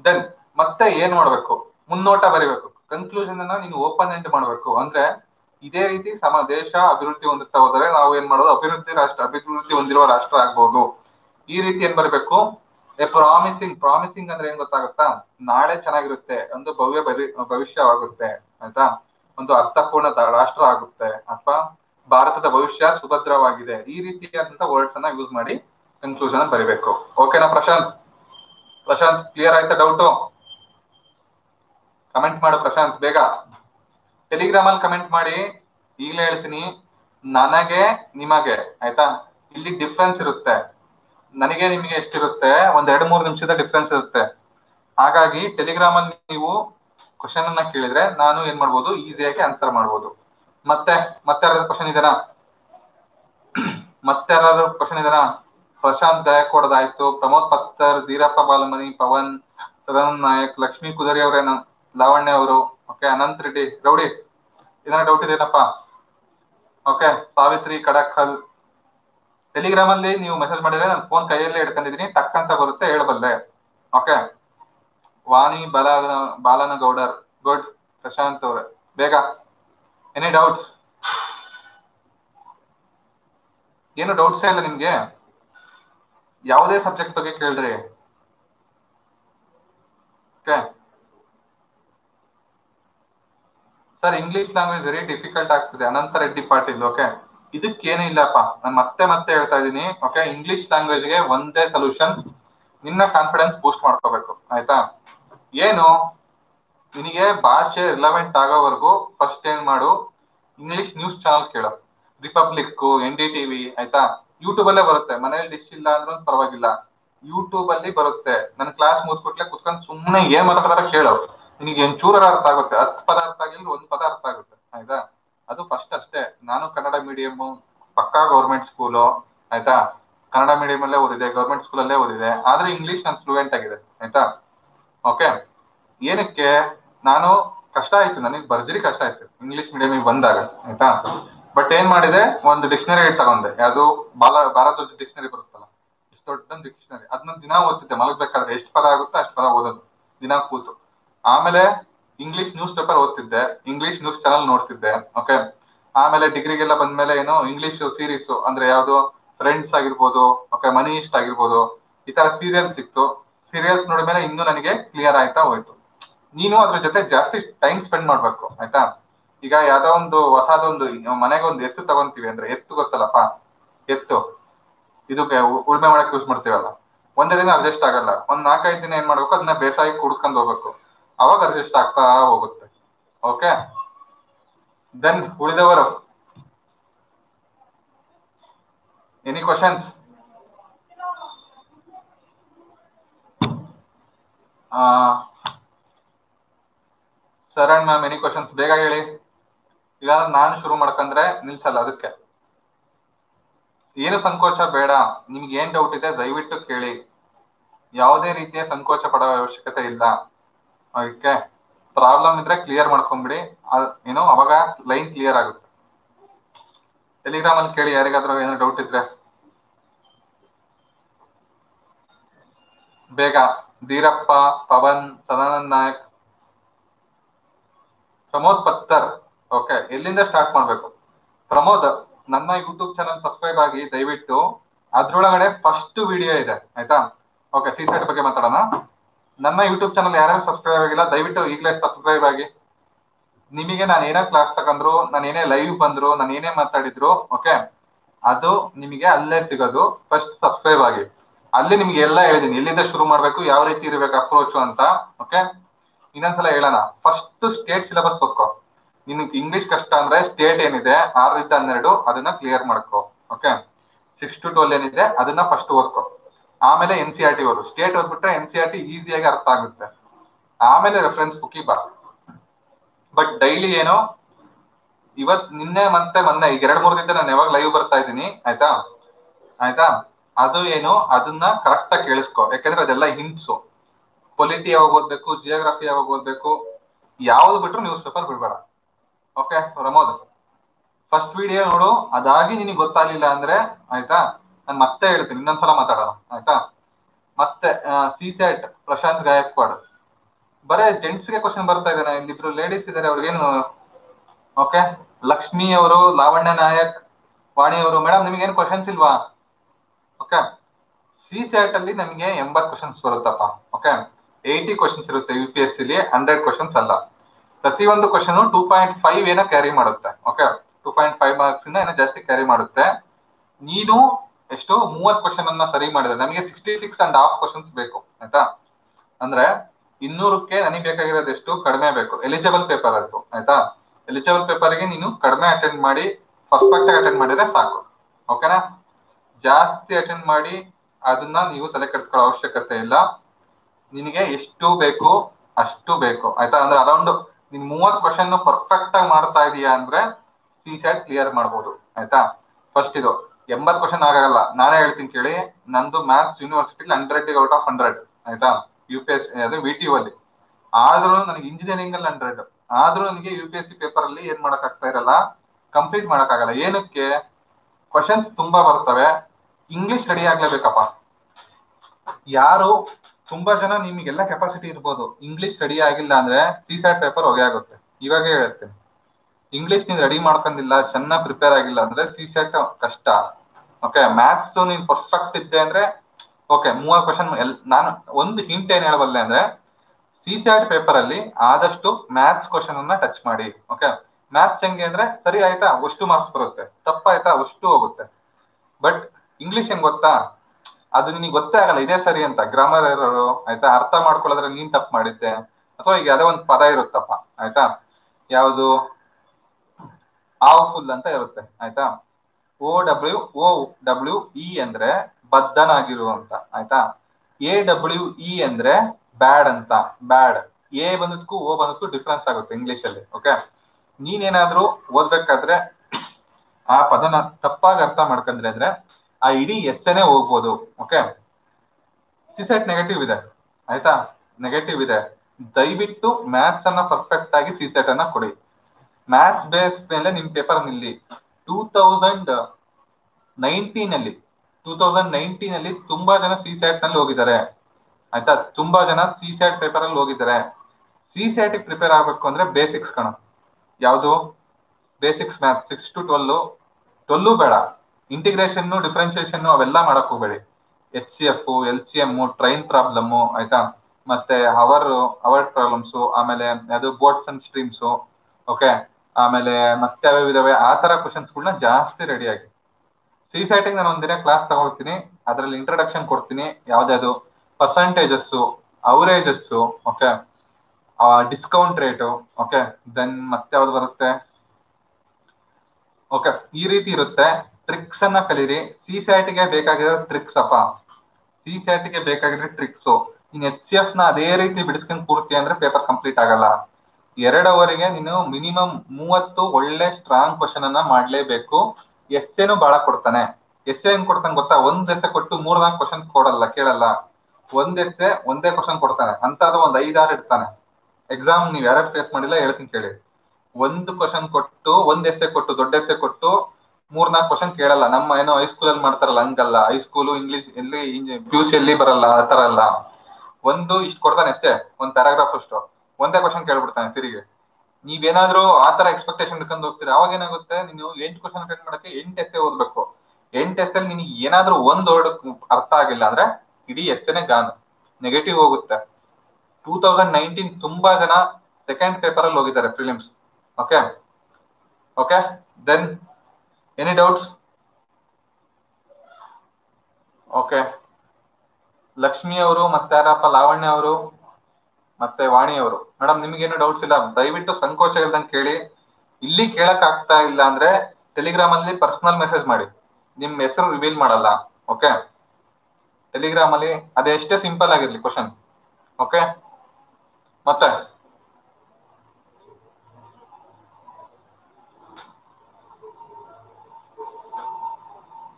ದೆನ್ ಮತ್ತೆ ಏನ್ ಮಾಡ್ಬೇಕು? ಮುನ್ನೋಟ ಬರಿಬೇಕು. ಕನ್ಕ್ಲೂಷನ್ ಅನ್ನ ನೀನು ಓಪನ್ ಎಂಡ್ ಮಾಡ್ಬೇಕು. ಅಂದ್ರೆ ಇದೇ ರೀತಿ ಸಮ ದೇಶ ಅಭಿವೃದ್ಧಿ ಹೊಂದುತ್ತಾ ಹೋದರೆ ನಾವು ಏನ್ ಮಾಡೋದು? ಅಭಿವೃದ್ಧಿ ರಾಷ್ಟ್ರ, ಅಭಿವೃದ್ಧಿ ಹೊಂದಿರುವ ರಾಷ್ಟ್ರ ಆಗ್ಬಹುದು ಈ ರೀತಿ ಏನ್ ಬರಬೇಕು? ಎ ಪ್ರಾಮಿಸಿಂಗ್ ಪ್ರಾಮಿಸಿಂಗ್ ಅಂದ್ರೆ ಏನ್ ಗೊತ್ತಾಗುತ್ತಾ? ನಾಳೆ ಚೆನ್ನಾಗಿರುತ್ತೆ, ಒಂದು ಭವ್ಯ ಭವಿ- ಭವಿಷ್ಯವಾಗುತ್ತೆ, ಆಯ್ತಾ? ಒಂದು ಅರ್ಥಪೂರ್ಣ ರಾಷ್ಟ್ರ ಆಗುತ್ತೆ ಅಥವಾ ಭಾರತದ ಭವಿಷ್ಯ ಸುಭದ್ರವಾಗಿದೆ. ಈ ರೀತಿಯಾದಂತ ವರ್ಡ್ಸ್ ಅನ್ನ ಯೂಸ್ ಮಾಡಿ ಕನ್ಕ್ಲೂಷನ್ ಬರಿಬೇಕು. ಓಕೆನಾ ಪ್ರಶಾಂತ್? ಪ್ರಶಾಂತ್ ಕ್ಲಿಯರ್ ಆಯ್ತಾ ಡೌಟು ಕಮೆಂಟ್ ಮಾಡು ಪ್ರಶಾಂತ್, ಬೇಗ. ಟೆಲಿಗ್ರಾಮ್ ಅಲ್ಲಿ ಕಮೆಂಟ್ ಮಾಡಿ, ಈಗಲೇ ಹೇಳ್ತೀನಿ, ನನಗೆ, ನಿಮಗೆ, ಆಯ್ತಾ? ಇಲ್ಲಿ ಡಿಫ್ರೆನ್ಸ್ ಇರುತ್ತೆ. ನನಗೆ, ನಿಮಗೆ ಎಷ್ಟಿರುತ್ತೆ? ಒಂದ್ ಎರಡು ಮೂರು ನಿಮಿಷದ ಡಿಫ್ರೆನ್ಸ್ ಇರುತ್ತೆ. ಹಾಗಾಗಿ ಟೆಲಿಗ್ರಾಮ್ ಅಲ್ಲಿ ನೀವು ಕ್ವಶನ್ ಅನ್ನ ಕೇಳಿದ್ರೆ ನಾನು ಏನ್ ಮಾಡ್ಬೋದು? ಈಸಿಯಾಗಿ ಆನ್ಸರ್ ಮಾಡ್ಬೋದು. ಮತ್ತೆ ಮತ್ತೆ ಯಾರಾದ್ರೂ ಕ್ವಶನ್ ಇದೆನಾ ಮತ್ತೆ ಯಾರಾದ್ರೂ ಕ್ವಶನ್ ಇದೆನಾ ಪ್ರಶಾಂತ್ ಗಾಯಕ್ವಾಡ್ ಆಯ್ತು. ಪ್ರಮೋದ್ ಪತ್ತರ್ ಧೀರಪ್ಪ ಬಾಲಮನಿ, ಪವನ್ ಸದಾನಂದ ನಾಯಕ್, ಲಕ್ಷ್ಮೀ ಕುದರಿ ಅವರೇನ? ಲಾವಣ್ಯ ಅವರು. ಓಕೆ ಅನಂತ್ ರೆಡ್ಡಿ ರೌಡಿ ಇದನ್ನ ಡೌಟ್ ಇದೇನಪ್ಪ ಓಕೆ ಸಾವಿತ್ರಿ ಕಡಕಲ್ ಟೆಲಿಗ್ರಾಮ್ ಅಲ್ಲಿ ನೀವು ಮೆಸೇಜ್ ಮಾಡಿದ್ರೆ ನಾನು ಫೋನ್ ಕೈಯಲ್ಲೇ ಇಡ್ಕೊಂಡಿದೀನಿ ಟಕ್ ಅಂತ ಬರುತ್ತೆ, ಹೇಳಬಲ್ಲೆ. ಓಕೆ ವಾಣಿ ಬಾಲ ಬಾಲನಗೌಡರ್, ಗುಡ್, ಪ್ರಶಾಂತ್ ಅವ್ರೆ. ಬೇಗ. ಎನಿ ಡೌಟ್ಸ್ ಏನು ಡೌಟ್ಸೇ ಇಲ್ಲ ನಿಮ್ಗೆ? ಯಾವುದೇ ಸಬ್ಜೆಕ್ಟ್ ಬಗ್ಗೆ ಕೇಳ್ರಿ. Okay sir English language very difficult ಆಗ್ತದೆ. ಅನಂತ ರೆಡ್ಡಿ ಪಾಟೀಲ್ ಓಕೆ ಇದಕ್ಕೇನು ಇಲ್ಲಪ್ಪ. ನಾನು ಮತ್ತೆ ಮತ್ತೆ ಹೇಳ್ತಾ ಇದ್ದೀನಿ ಓಕೆ ಇಂಗ್ಲಿಷ್ ಲ್ಯಾಂಗ್ವೇಜ್ಗೆ ಒಂದೇ ಸೊಲ್ಯೂಷನ್ ನಿನ್ನ ಕಾನ್ಫಿಡೆನ್ಸ್ ಬೂಸ್ಟ್ ಮಾಡ್ಕೋಬೇಕು. ಆಯ್ತಾ? ಏನು? ನಿನಗೆ ಭಾಷೆ ರಿಲವೆಂಟ್ ಆಗೋವರೆಗೂ ಫಸ್ಟ್ ಏನ್ ಮಾಡು? ಇಂಗ್ಲಿಷ್ ನ್ಯೂಸ್ ಚಾನಲ್ ಕೇಳು. ರಿಪಬ್ಲಿಕ್ ಎನ್ ಡಿ ಟಿವಿ ಆಯ್ತಾ? ಯೂಟ್ಯೂಬ್ ಅಲ್ಲೇ ಬರುತ್ತೆ. ಮನೇಲಿ ಡಿಶ್ ಇಲ್ಲ ಅಂದ್ರೂ ಪರವಾಗಿಲ್ಲ. ಯೂಟ್ಯೂಬ್ ಅಲ್ಲಿ ಬರುತ್ತೆ. ನನ್ನ ಕ್ಲಾಸ್ ಮುಗಿಸ್ಬಿಟ್ಲೆ ಕುತ್ಕೊಂಡು ಸುಮ್ಮನೆ ಏನ್ ಮಾತಾಡ್ತಾರ ಕೇಳು. ನಿನಗೆ ಒಂಚೂರ ಅರ್ಥ ಆಗುತ್ತೆ. ಹತ್ತು ಪದ ಅರ್ಥ ಆಗಿಲ್ಲ, ಒಂದ್ ಪದ ಅರ್ಥ ಆಗುತ್ತೆ. ಆಯ್ತಾ? ಅದು ಫಸ್ಟ್ ಅಷ್ಟೇ. ನಾನು ಕನ್ನಡ ಮೀಡಿಯಂ ಪಕ್ಕಾ ಗೌರ್ಮೆಂಟ್ ಸ್ಕೂಲು ಆಯ್ತಾ? ಕನ್ನಡ ಮೀಡಿಯಂ ಅಲ್ಲೇ ಓದಿದೆ ಗೌರ್ಮೆಂಟ್ ಸ್ಕೂಲಲ್ಲೇ ಓದಿದೆ. ಆದ್ರೆ ಇಂಗ್ಲಿಷ್ ನಾನು ಫ್ಲೂಯೆಂಟ್ ಆಗಿದೆ, ಆಯ್ತಾ? ಓಕೆ ಏನಕ್ಕೆ? ನಾನು ಕಷ್ಟ ಆಯ್ತು. ನನಗೆ ಭರ್ಜರಿ ಕಷ್ಟ ಆಯ್ತು. ಇಂಗ್ಲಿಷ್ ಮೀಡಿಯಂ ಬಂದಾಗ, ಆಯ್ತಾ? ಬಟ್ ಏನ್ ಮಾಡಿದೆ? ಒಂದು ಡಿಕ್ಷನರಿ ತಗೊಂಡೆ. ಯಾವುದು? ಬಾಲ ಭಾರತ ಡಿಕ್ಷನರಿ ಬರುತ್ತಲ್ಲ. ಇಷ್ಟು ದೊಡ್ಡ ಡಿಕ್ಷನರಿ ಅದನ್ನ ದಿನ ಓದ್ತಿದ್ದೆ. ಮಲಗಬೇಕಾದ್ರೆ ಎಷ್ಟು ಪದ ಆಗುತ್ತೋ ಅಷ್ಟು ಪದ ಓದೋದು. ದಿನ ಕೂತು. ಆಮೇಲೆ ಇಂಗ್ಲಿಷ್ ನ್ಯೂಸ್ ಪೇಪರ್ ಓದ್ತಿದ್ದೆ ಇಂಗ್ಲಿಷ್ ನ್ಯೂಸ್ ಚಾನಲ್ ನೋಡ್ತಿದ್ದೆ ಓಕೆ ಆಮೇಲೆ ಡಿಗ್ರಿಗೆಲ್ಲ ಬಂದ್ಮೇಲೆ ಏನು ಇಂಗ್ಲಿಷ್ ಸೀರೀಸ್ ಅಂದ್ರೆ ಯಾವ್ದು ಫ್ರೆಂಡ್ಸ್ ಆಗಿರ್ಬೋದು ಓಕೆ ಮನಿ ಇಷ್ಟ ಆಗಿರ್ಬೋದು, ಈ ತರ ಸೀರಿಯಲ್ ಸಿಕ್ತು. ಸೀರಿಯಲ್ಸ್ ನೋಡಿದ್ಮೇಲೆ ಇನ್ನೂ ನನಗೆ ಕ್ಲಿಯರ್ ಆಯ್ತಾ ಹೋಯ್ತು. ನೀನು ಅದ್ರ ಜೊತೆ ಜಾಸ್ತಿ ಟೈಮ್ ಸ್ಪೆಂಡ್ ಮಾಡ್ಬೇಕು, ಆಯ್ತಾ? ಈಗ ಯಾವ್ದೋ ಒಂದು ಹೊಸದೊಂದು ಮನೆಗೆ ಒಂದು ಎತ್ತು ತಗೊಂತೀವಿ ಅಂದ್ರೆ, ಎತ್ತು ಗೊತ್ತಲ್ಲಪ್ಪ? ಎತ್ತು. ಇದಕ್ಕೆ ಉಳ್ಮೆ ಮಾಡಕ್ ಯೂಸ್ ಮಾಡ್ತೀವಲ್ಲ? ಒಂದೇ ದಿನ ಅಡ್ಜಸ್ಟ್ ಆಗಲ್ಲ. ಒಂದ್ ನಾಲ್ಕೈದು ದಿನ ಏನ್ ಮಾಡ್ಬೇಕು, ಅದನ್ನ ಬೇಸಾಯಕ್ಕೆ ಹುಡ್ಕೊಂಡ್ ಹೋಗ್ಬೇಕು. ಅವಾಗ ಅಡ್ಜಸ್ಟ್ ಆಗ್ತಾ ಹೋಗುತ್ತೆ. ಓಕೆ ದೆನ್ ಉಳಿದವರು? Any questions Saran ma'am any questions ಬೇಗ ಹೇಳಿ. ಇಲ್ಲ ನಾನು ಶುರು ಮಾಡ್ಕಂದ್ರೆ ನಿಲ್ಸಲ್ಲ ಅದಕ್ಕೆ. ಏನು ಸಂಕೋಚ ಬೇಡ. ನಿಮ್ಗೆ ಏನ್ ಡೌಟ್ ಇದೆ, ದಯವಿಟ್ಟು ಕೇಳಿ. ಯಾವುದೇ ರೀತಿಯ ಸಂಕೋಚ ಪಡೋ ಅವಶ್ಯಕತೆ ಇಲ್ಲ. ಓಕೆ ಪ್ರಾಬ್ಲಮ್ ಇದ್ರೆ ಕ್ಲಿಯರ್ ಮಾಡ್ಕೊಂಡ್ಬಿಡಿ ಏನೋ, ಅವಾಗ ಲೈನ್ ಕ್ಲಿಯರ್ ಆಗುತ್ತೆ. ಟೆಲಿಗ್ರಾಮ್ ಅಲ್ಲಿ ಕೇಳಿ, ಯಾರಿಗಾದ್ರೂ ಏನೋ ಡೌಟ್ ಇದ್ರೆ. ಬೇಗ ಧೀರಪ್ಪ ಪವನ್, ಸದಾನಂದ್ ನಾಯಕ್, ಪ್ರಮೋದ್ ಪತ್ತರ್. ಓಕೆ ಎಲ್ಲಿಂದ ಸ್ಟಾರ್ಟ್ ಮಾಡ್ಬೇಕು? ಪ್ರಮೋದ್, ನನ್ನ ಯೂಟ್ಯೂಬ್ ಚಾನಲ್ ಸಬ್ಸ್ಕ್ರೈಬ್ ಆಗಿ ದಯವಿಟ್ಟು ಅದ್ರೊಳಗಡೆ ಫಸ್ಟ್ ವಿಡಿಯೋ ಇದೆ, ಆಯ್ತಾ? ಓಕೆ ಸಿ ಸೆಟ್ ಬಗ್ಗೆ ಮಾತಾಡೋಣ. ನನ್ನ ಯೂಟ್ಯೂಬ್ ಚಾನಲ್ ಯಾರ್ಯಾರು ಸಬ್ಸ್ಕ್ರೈಬ್ ಆಗಿಲ್ಲ, ದಯವಿಟ್ಟು ಈಗಲೇ ಸಬ್ಸ್ಕ್ರೈಬ್ ಆಗಿ. ನಿಮಗೆ ನಾನು ಏನೇ ಕ್ಲಾಸ್ ತಗೊಂಡ್ರು, ನಾನು ಏನೇ ಲೈವ್ ಬಂದ್ರು, ನಾನು ಏನೇ ಮಾತಾಡಿದ್ರು ಓಕೆ ಅದು ನಿಮಗೆ ಅಲ್ಲೇ ಸಿಗೋದು. ಫಸ್ಟ್ ಸಬ್ಸ್ಕ್ರೈಬ್ ಆಗಿ. ಅಲ್ಲಿ ನಿಮ್ಗೆ ಎಲ್ಲ ಹೇಳಿದೀನಿ. ಎಲ್ಲಿಂದ ಶುರು ಮಾಡ್ಬೇಕು, ಯಾವ ರೀತಿ ಇರ್ಬೇಕು ಅಪ್ರೋಚ್ ಅಂತ ಓಕೆ ಇನ್ನೊಂದ್ಸಲ ಹೇಳೋಣ. ಫಸ್ಟ್ ಸ್ಟೇಟ್ ಸಿಲೆಬಸ್ ಓದ್ಕೋ. ನಿನಗೆ ಇಂಗ್ಲಿಷ್ ಕಷ್ಟ ಅಂದ್ರೆ ಸ್ಟೇಟ್ ಏನಿದೆ ಆರರಿಂದ ಹನ್ನೆರಡು, ಅದನ್ನ ಕ್ಲಿಯರ್ ಮಾಡ್ಕೋ ಓಕೆ ಸಿಕ್ಸ್ ಟು ಟ್ವೆಲ್ ಏನಿದೆ, ಅದನ್ನ ಫಸ್ಟ್ ಓದ್ಕೋ. ಆಮೇಲೆ N C E R T. State ಓದ್ಬಿಟ್ರೆ N C R T ಈಸಿಯಾಗಿ ಅರ್ಥ ಆಗುತ್ತೆ. ಆಮೇಲೆ ರೆಫರೆನ್ಸ್ ಬುಕ್ಕಿ ಬಾ. ಬಟ್ ಡೈಲಿ ಏನು, ಇವತ್ ನಿನ್ನೆ, ಮತ್ತೆ ಮೊನ್ನೆ, ಈಗ ಎರಡು, ಮೂರು ದಿನ ನಾನು ಯಾವಾಗ ಲೈವ್ ಬರ್ತಾ ಇದ್ದೀನಿ, ಆಯ್ತಾ? ಆಯ್ತಾ? ಅದು ಏನು, ಅದನ್ನ ಕರೆಕ್ಟ್ ಆಗಿ ಕೇಳಿಸ್ಕೊ. ಯಾಕಂದ್ರೆ ಅದೆಲ್ಲ ಹಿಂಟ್ಸು ಪೊಲಿಟಿ ಯಾವಾಗ ಓದ್ಬೇಕು ಜಿಯೋಗ್ರಫಿ ಯಾವಾಗ ಓದ್ಬೇಕು, ಯಾವ್ದು ಬಿಟ್ರು ನ್ಯೂಸ್ ಪೇಪರ್ ಬಿಡ್ಬೇಡ. ಓಕೆ ಪ್ರಮೋದ್ ಫಸ್ಟ್ ವಿಡಿಯೋ ನೋಡು, ಅದಾಗಿ ನಿನಗೆ ಗೊತ್ತಾಗ್ಲಿಲ್ಲ ಅಂದ್ರೆ, ಆಯ್ತಾ? ನಾನು ಮತ್ತೆ ಹೇಳ್ತೀನಿ, ಇನ್ನೊಂದ್ಸಲ ಮಾತಾಡೋಣ, ಆಯ್ತಾ? ಮತ್ತೆ ಸಿ ಸೆಟ್ ಪ್ರಶಾಂತ್ ಗಾಯಕ್ವಾಡ್. ಬರೇ ಜೆಂಟ್ಸ್ಗೆ ಕ್ವಶನ್ ಬರ್ತಾ ಇದ್ದಾನೆ ಇಲ್ಲಿಬ್ರು ಲೇಡೀಸ್ ಇದ್ದಾರೆ ಅವ್ರಿಗೇನು ಓಕೆ ಲಕ್ಷ್ಮಿ ಅವರು, ಲಾವಣ್ಯ ನಾಯಕ್, ವಾಣಿ ಅವರು, ಮೇಡಮ್ ಏನು ಕ್ವಶನ್ಸ್ ಇಲ್ವಾ? ಓಕೆ ಸಿ ಸ್ಯಾಟ್ ಅಲ್ಲಿ ನಮಗೆ ಎಂಬತ್ತು ಕ್ವಶನ್ಸ್ ಬರುತ್ತಪ್ಪ ಓಕೆ ಏಯ್ಟಿ ಕ್ವಶನ್ಸ್ ಇರುತ್ತೆ ಯು ಪಿ ಎಸ್ ಸಿಲಿ ಹಂಡ್ರೆಡ್ ಕ್ವಶನ್ಸ್ ಅಲ್ಲ. ಪ್ರತಿಯೊಂದು ಕ್ವಶನ್ ಟೂ ಪಾಯಿಂಟ್ ಫೈವ್ ಏನೋ ಕ್ಯಾರಿ ಮಾಡುತ್ತೆ okay two point five marks ಏನೋ ಜಾಸ್ತಿ ಕ್ಯಾರಿ ಮಾಡುತ್ತೆ. ನೀನು ಎಷ್ಟು ಮೂವತ್ತು ಕ್ವಶನ್ ಅನ್ನ ಸರಿ ಮಾಡಿದ್ರೆ ನಮಗೆ sixty six and half questions ಬೇಕು, ಆಯ್ತಾ? ಅಂದ್ರೆ ಇನ್ನೂರಕ್ಕೆ ನನಗೆ ಬೇಕಾಗಿರೋದು ಎಷ್ಟು? ಕಡಿಮೆ ಬೇಕು. ಎಲಿಜಿಬಲ್ ಪೇಪರ್ ಅದು, ಆಯ್ತಾ? ಎಲಿಜಿಬಲ್ ಪೇಪರ್ಗೆ ನೀನು ಕಡಿಮೆ ಅಟೆಂಡ್ ಮಾಡಿ ಪರ್ಫೆಕ್ಟ್ ಆಗಿ ಅಟೆಂಡ್ ಮಾಡಿದ್ರೆ ಸಾಕು. ಓಕೆನಾ ಜಾಸ್ತಿ ಅಟೆಂಡ್ ಮಾಡಿ, ಅದನ್ನ ನೀವು ತಲೆ ಕೆಡಿಸ್ಕೊಳ್ಳೋ ಅವಶ್ಯಕತೆ ಇಲ್ಲ. ನಿನಗೆ ಎಷ್ಟು ಬೇಕು, ಅಷ್ಟು ಬೇಕು, ಆಯ್ತಾ? ಅಂದ್ರೆ ಅರೌಂಡ್ ನೀನ್ ಮೂವತ್ ಕ್ವಶನ್ ಪರ್ಫೆಕ್ಟ್ ಆಗಿ ಮಾಡ್ತಾ ಇದೀಯಾ ಅಂದ್ರೆ ಸಿ ಸ್ಯಾಟ್ ಕ್ಲಿಯರ್ ಮಾಡ್ಬೋದು, ಆಯ್ತಾ? ಫಸ್ಟ್ ಇದು. ಎಂಬತ್ ಕ್ವಶನ್ ಆಗಲ್ಲ. ನಾನೇ ಹೇಳ್ತೀನಿ ಕೇಳಿ. ನಂದು maths university hundred out of hundred ಆಯ್ತಾ? ಯು ಪಿ ಎಸ್ ಅದು ವಿ ಟಿ ಅಲ್ಲಿ. ಆದ್ರೂ ನನಗೆ ಇಂಜಿನಿಯರಿಂಗ್ ಅಲ್ಲಿ ಹಂಡ್ರೆಡ್ ಆದ್ರೂ ನನಗೆ U P S C paper ಅಲ್ಲಿ ಏನ್ ಮಾಡಕ್ ಆಗ್ತಾ ಇರಲ್ಲ? ಕಂಪ್ಲೀಟ್ ಮಾಡಕ್ ಆಗಲ್ಲ ಏನಕ್ಕೆ? ಕ್ವಶನ್ಸ್ ತುಂಬಾ ಬರ್ತವೆ. ಇಂಗ್ಲಿಷ್ ರೆಡಿ ಆಗ್ಲೇಬೇಕಪ್ಪ. ಯಾರು? ತುಂಬಾ ಜನ ನಿಮಗೆಲ್ಲ ಕೆಪಾಸಿಟಿ ಇರ್ಬೋದು. ಇಂಗ್ಲಿಷ್ ರೆಡಿ ಆಗಿಲ್ಲ ಅಂದ್ರೆ ಸಿ ಸ್ಯಾಟ್ ಪೇಪರ್ ಹೊಗೆ ಆಗುತ್ತೆ. ಇವಾಗ ಹೇಳ್ತೇನೆ. ಇಂಗ್ಲಿಷ್ ನೀನ್ ರೆಡಿ ಮಾಡ್ಕೊಂಡಿಲ್ಲ, ಚೆನ್ನಾಗಿ ಪ್ರಿಪೇರ್ ಆಗಿಲ್ಲ ಅಂದ್ರೆ ಸಿ ಸ್ಯಾಟ್ ಕಷ್ಟ. ಓಕೆ ಮ್ಯಾಥ್ಸ್ ನೀನ್ ಪರ್ಫೆಕ್ಟ್ ಇದ್ದೆ ಅಂದ್ರೆ ಓಕೆ ಮೂವತ್ತು ಕ್ವಶನ್ ನಾನು ಒಂದು ಹಿಂಟ್ ಏನ್ ಹೇಳಬಲ್ಲೆ ಅಂದ್ರೆ ಸಿ ಸ್ಯಾಟ್ ಪೇಪರ್ ಅಲ್ಲಿ ಆದಷ್ಟು ಮ್ಯಾಥ್ಸ್ ಕ್ವಶನ್ ಅನ್ನ ಟಚ್ ಮಾಡಿ ಓಕೆ ಮ್ಯಾಥ್ಸ್ ಹೆಂಗೆ ಅಂದ್ರೆ, ಸರಿ ಆಯ್ತಾ, ಅಷ್ಟು ಮಾರ್ಕ್ಸ್ ಬರುತ್ತೆ. ತಪ್ಪಾಯ್ತಾ, ಅಷ್ಟು ಹೋಗುತ್ತೆ. ಬಟ್ ಇಂಗ್ಲಿಷ್ ಹೆಂಗ್ ಗೊತ್ತಾ? ಅದು ನಿನಗೆ ಗೊತ್ತೇ ಆಗಲ್ಲ, ಇದೇ ಸರಿ ಅಂತ. ಗ್ರಾಮರ್ ಇರೋರು ಆಯ್ತಾ? ಅರ್ಥ ಮಾಡ್ಕೊಳ್ಳೋದ್ರೆ ನೀನ್ ತಪ್ಪು ಮಾಡಿದ್ದೆ. ಅಥವಾ ಈಗ ಯಾವ್ದೋ ಒಂದು ಪದ ಇರುತ್ತಪ್ಪ, ಆಯ್ತಾ? ಯಾವುದು? ಆವ್ ಫುಲ್ ಅಂತ ಇರುತ್ತೆ, ಆಯ್ತಾ? O W O W E ಅಂದ್ರೆ ಬದ್ಧನಾಗಿರುವಂತ, ಆಯ್ತಾ? ಎ ಡಬ್ಲ್ಯೂ ಇ ಅಂದ್ರೆ ಬ್ಯಾಡ್ ಅಂತ ಬ್ಯಾಡ್ ಎ ಬಂದದಕ್ಕೂ ಓ ಬಂದಕ್ಕೂ ಡಿಫ್ರೆನ್ಸ್ ಆಗುತ್ತೆ ಇಂಗ್ಲಿಷ್ ಅಲ್ಲಿ ಓಕೆ ನೀನೇನಾದ್ರೂ ಓದ್ಬೇಕಾದ್ರೆ ಆ ಪದನ ತಪ್ಪಾಗಿ ಅರ್ಥ ಮಾಡ್ಕೊಂಡ್ರೆ ಅಂದ್ರೆ ಆ ಇಡೀ ಎಸ್ಸೆನೆ ಹೋಗ್ಬೋದು ಓಕೆ ಸಿಸೆಟ್ ನೆಗೆಟಿವ್ ಇದೆ, ಆಯ್ತಾ? ನೆಗೆಟಿವ್ ಇದೆ. ದಯವಿಟ್ಟು ಮ್ಯಾಥ್ಸ್ ಅನ್ನ ಪರ್ಫೆಕ್ಟ್ ಆಗಿ ಸಿಸೆಟ್ ಅನ್ನ ಕೊಡಿ. ಮ್ಯಾಥ್ಸ್ ಬೇಸ್ ಮೇಲೆ ನಿಮ್ ಪೇಪರ್ ನಿಲ್ಲಿ. ಟೂ ತೌಸಂಡ್ ನೈನ್ಟೀನ್ ಅಲ್ಲಿ ಟೂ ತೌಸಂಡ್ ನೈನ್ಟೀನ್ ಅಲ್ಲಿ ತುಂಬಾ ಜನ ಸಿ ನಲ್ಲಿ ಹೋಗಿದ್ದಾರೆ. ಆಯ್ತಾ? ತುಂಬಾ ಜನ ಸಿ ಪೇಪರ್ ಅಲ್ಲಿ ಹೋಗಿದ್ದಾರೆ. ಸಿ ಪ್ರಿಪೇರ್ ಆಗಬೇಕು ಅಂದ್ರೆ ಬೇಸಿಕ್ಸ್ ಕಣ. ಯಾವುದು? Basics math six to twelve twelve ಬೇಡ. ಇಂಟಿಗ್ರೇಷನ್ ಡಿಫ್ರೆನ್ಶಿಯೇಷನ್ ಅವೆಲ್ಲ ಮಾಡಕ್ ಹೋಗ್ಬೇಡಿ. H C F L C M train problem ಆಯ್ತಾ? ಮತ್ತೆ ಅವರ್ ಅವರ್ ಪ್ರಾಬ್ಲಮ್ಸ್ ಆಮೇಲೆ ಅದು ಬೋಟ್ಸ್ ಅಂಡ್ ಸ್ಟ್ರೀಮ್ಸ್ ಓಕೆ ಆಮೇಲೆ ಮತ್ತೆ ಯಾವ್ಯಾವ ಇದಾವೆ ಆ ತರ ಕ್ವಶನ್ಸ್ಗಳನ್ನ ಜಾಸ್ತಿ ರೆಡಿ ಆಗಿ. ಸಿ ಸೈಟಿಗೆ ನಾನು ಒಂದಿನ ಕ್ಲಾಸ್ ತಗೊಳ್ತೀನಿ. ಅದರಲ್ಲಿ ಇಂಟ್ರಡಕ್ಷನ್ ಕೊಡ್ತೀನಿ. ಯಾವ್ದಾದ್ರು percentages averages okay discount rate okay then ಮತ್ತೆ ಯಾವ್ದು ಬರುತ್ತೆ? ಓಕೆ ಈ ರೀತಿ ಇರುತ್ತೆ. ಟ್ರಿಕ್ಸ್ ಅನ್ನ ಕಲೀರಿ. ಸಿ ಸ್ಯಾಟ್ಗೆ ಬೇಕಾಗಿರೋ ಟ್ರಿಕ್ಸ್ ಅಪ್ಪ. ಸಿ ಸ್ಯಾಟ್ಗೆ ಬೇಕಾಗಿರೋ ಟ್ರಿಕ್ಸ್ ಇನ್ ಎಚ್ ಸಿ ಎಫ್ನ ಅದೇ ರೀತಿ ಬಿಡಿಸ್ಕೊಂಡು ಕೂರ್ತಿ ಅಂದ್ರೆ ಪೇಪರ್ ಕಂಪ್ಲೀಟ್ ಆಗಲ್ಲ. ಎರಡು ಅವರಿಗೆ ನೀನು ಮಿನಿಮಮ್ ಮೂವತ್ತು ಒಳ್ಳೆ ಸ್ಟ್ರಾಂಗ್ ಕ್ವಶನ್ ಅನ್ನ ಮಾಡ್ಲೇಬೇಕು. ಎಸ್ ಎನು ಬಹಳ ಕೊಡ್ತಾನೆ. ಎಸ್ ಏನ್ ಕೊಡ್ತಾನೆ ಗೊತ್ತಾ? ಒಂದ್ ಎಸ್ಸೆ ಕೊಟ್ಟು ಮೂರ್ನಾಲ್ಕು ಕ್ವಶನ್ ಕೊಡಲ್ಲ, ಕೇಳಲ್ಲ. ಒಂದ್ ಎಸ್ಸೆ ಒಂದೇ ಕ್ವಶನ್ ಕೊಡ್ತಾನೆ. ಅಂತ ಒಂದ್ ಐದಾರು ಇಡ್ತಾನೆ. ಎಕ್ಸಾಮ್ ನೀವ್ ಯಾರು ಫೇಸ್ ಮಾಡಿಲ್ಲ ಹೇಳ್ತೀನಿ ಕೇಳಿ. ಒಂದು ಕ್ವಶನ್ ಕೊಟ್ಟು, ಒಂದ್ ಎಸ್ಸೆ ಕೊಟ್ಟು, ದೊಡ್ಡ ಎಸ್ಸೆ ಕೊಟ್ಟು ಮೂರ್ನಾಲ್ಕು ಕ್ವಶನ್ ಕೇಳಲ್ಲ. ನಮ್ಮ ಏನೋ ಹೈಸ್ಕೂಲ್ ಅಲ್ಲಿ ಮಾಡ್ತಾರಲ್ಲ, ಹಂಗಲ್ಲ. ಹೈಸ್ಕೂಲ್ ಇಂಗ್ಲಿಷ್ ಎಲ್ಲಿ ಪಿ ಯು ಸಿ ಎಲ್ಲಿ ಬರಲ್ಲ ಆತರ ತರ ಅಲ್ಲ ಒಂದು ಇಷ್ಟು ಕೊಡ್ತಾನೆ ಎಸ್ಸೆ ಒಂದ್ ಪ್ಯಾರಾಗ್ರಾಫ್ ಅಷ್ಟು. ಒಂದೇ ಕ್ವಶನ್ ಕೇಳ್ಬಿಡ್ತಾನೆ ತಿರುಗಿ. ನೀವೇನಾದ್ರೂ ಆ ತರ ಎಕ್ಸ್ಪೆಕ್ಟೇಷನ್ ಇಟ್ಕೊಂಡು ಹೋಗ್ತೀರಾ? ಅವಾಗ ಏನಾಗುತ್ತೆ? ನೀವು ಎಂಟು ಕ್ವಶನ್ ಅಟೆಂಡ್ ಮಾಡಕ್ಕೆ ಎಂಟು ಎಸ್ಸೆ ಓದ್ಬೇಕು. ಎಂಟು ಎಸ್ ಅಲ್ಲಿ ನಿನಗೆ ಏನಾದ್ರೂ ಒಂದ್ ವರ್ಡ್ ಅರ್ಥ ಆಗಿಲ್ಲ ಅಂದ್ರೆ ಇಡೀ ಎಸ್ಸೆನೆ ಗಾನ್ ನೆಗೆಟಿವ್ ಹೋಗುತ್ತೆ. ಟೂ ತೌಸಂಡ್ ನೈನ್ಟೀನ್ ತುಂಬಾ ಜನ ಸೆಕೆಂಡ್ ಪೇಪರ್ ಅಲ್ಲಿ ಹೋಗಿದ್ದಾರೆ prelims okay okay then any doubts okay Lakshmi ಅವರು ಮತ್ತೆ ಯಾರಪ್ಪ? ಲಾವಣ್ಯ ಅವರು? ಮತ್ತೆ ವಾಣಿ ಅವರು ಮೇಡಮ್ ನಿಮ್ಗೇನು ಡೌಟ್ಸ್ ಇಲ್ಲ? ದಯವಿಟ್ಟು ಸಂಕೋಚ ಇಲ್ದಂಗೆ ಕೇಳಿ. ಇಲ್ಲಿ ಕೇಳಕ್ ಆಗ್ತಾ ಇಲ್ಲ ಅಂದ್ರೆ ಟೆಲಿಗ್ರಾಮ್ ಅಲ್ಲಿ ಪರ್ಸನಲ್ ಮೆಸೇಜ್ ಮಾಡಿ. ನಿಮ್ ಹೆಸರು ರಿವೀಲ್ ಮಾಡಲ್ಲ ಓಕೆ ಟೆಲಿಗ್ರಾಮ್ ಅಲ್ಲಿ ಅದೆಷ್ಟೇ ಸಿಂಪಲ್ ಆಗಿರ್ಲಿ ಕ್ವಶನ್ ಓಕೆ ಮತ್ತೆ?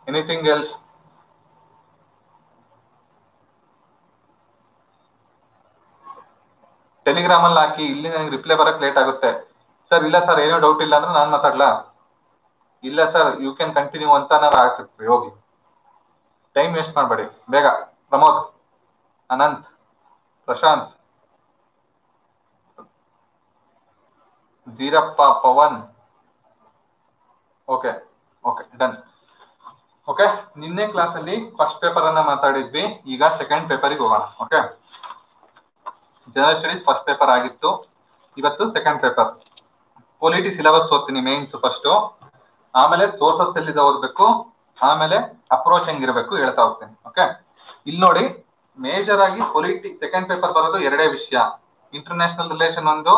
ಎನಿಥಿಂಗ್ ಎಲ್ಸ್ ಟೆಲಿಗ್ರಾಮ್ ಅಲ್ಲಿ ಹಾಕಿ, ಇಲ್ಲಿ ನನಗೆ ರಿಪ್ಲೈ ಬರಕ್ ಲೇಟ್ ಆಗುತ್ತೆ. ಸರ್ ಇಲ್ಲ ಸರ್ ಏನೋ ಡೌಟ್ ಇಲ್ಲ ಅಂದ್ರೆ ನಾನು ಮಾತಾಡ್ಲಾ? ಇಲ್ಲ ಸರ್ ಯು ಕ್ಯಾನ್ ಕಂಟಿನ್ಯೂ ಅಂತ ನಾನು ಆಗ್ತಿರ್ತೀವಿ ಹೋಗಿ. ಟೈಮ್ ವೇಸ್ಟ್ ಮಾಡಬೇಡಿ. ಬೇಗ. Pramod, Anant, Prashant Dheerappa Pavan. Okay okay done okay ನಿನ್ನೆ ಕ್ಲಾಸ್ ಅಲ್ಲಿ ಫಸ್ಟ್ ಪೇಪರ್ ಅನ್ನ ಮಾತಾಡಿದ್ವಿ. ಈಗ ಸೆಕೆಂಡ್ ಪೇಪರಿಗೆ ಹೋಗೋಣ. Okay general studies first paper ಆಗಿತ್ತು. ಇವತ್ತು ಸೆಕೆಂಡ್ ಪೇಪರ್ ಪೊಲಿಟಿ ಸಿಲೆಬಸ್ ಓದ್ತೀನಿ ಮೇನ್ಸ್ ಫಸ್ಟ್ ಆಮೇಲೆ ಸೋರ್ಸಸ್ ಎಲ್ಲಿದ ಓದ್ಬೇಕು? ಆಮೇಲೆ ಅಪ್ರೋಚ್ ಹೆಂಗಿರ್ಬೇಕು ಹೇಳ್ತಾ ಹೋಗ್ತೀನಿ. ಓಕೆ ಇಲ್ಲಿ ನೋಡಿ ಮೇಜರ್ ಆಗಿ ಪೊಲಿಟಿ ಸೆಕೆಂಡ್ ಪೇಪರ್ ಬರೋದು ಎರಡೇ ವಿಷಯ. ಇಂಟರ್ನ್ಯಾಷನಲ್ ರಿಲೇಷನ್ ಒಂದು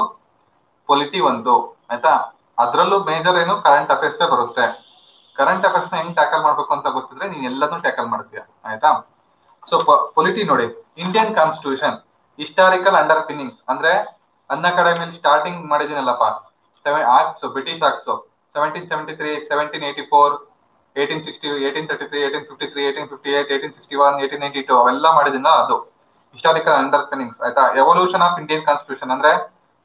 ಪೊಲಿಟಿ ಒಂದು. ಆಯ್ತಾ? ಅದ್ರಲ್ಲೂ ಮೇಜರ್ ಏನು ಕರೆಂಟ್ ಅಫೇರ್ಸ್ ಬರುತ್ತೆ. ಕರೆಂಟ್ ಅಫೇರ್ಸ್ನ ಹೆಂಗ್ ಟ್ಯಾಕಲ್ ಮಾಡ್ಬೇಕು ಅಂತ ಗೊತ್ತಿದ್ರೆ ನೀನ್ ಎಲ್ಲದನ್ನು ಟ್ಯಾಕಲ್ ಮಾಡ್ತೀಯ. ಆಯ್ತಾ? ಸೊ ಪೊಲಿಟಿ ನೋಡಿ. Indian constitution historical underpinnings ಅಂದ್ರೆ ಅನ್ ಅಕಾಡೆಮಿಯಲ್ಲಿ starting ಮಾಡಿದಿನಲ್ಲಪ್ಪ seven acts British acts seventeen seventy three seventeen eighty four eighteen sixty eighteen thirty three eighteen fifty three eighteen fifty eight eighteen sixty one eighteen ninety two ಅವೆಲ್ಲ ಮಾಡಿದಿನ ಅದು. Historical under ಪಿನ್ನಿಂಗ್ಸ್ ಆಯ್ತಾ? Evolution of Indian constitution ಅಂದ್ರೆ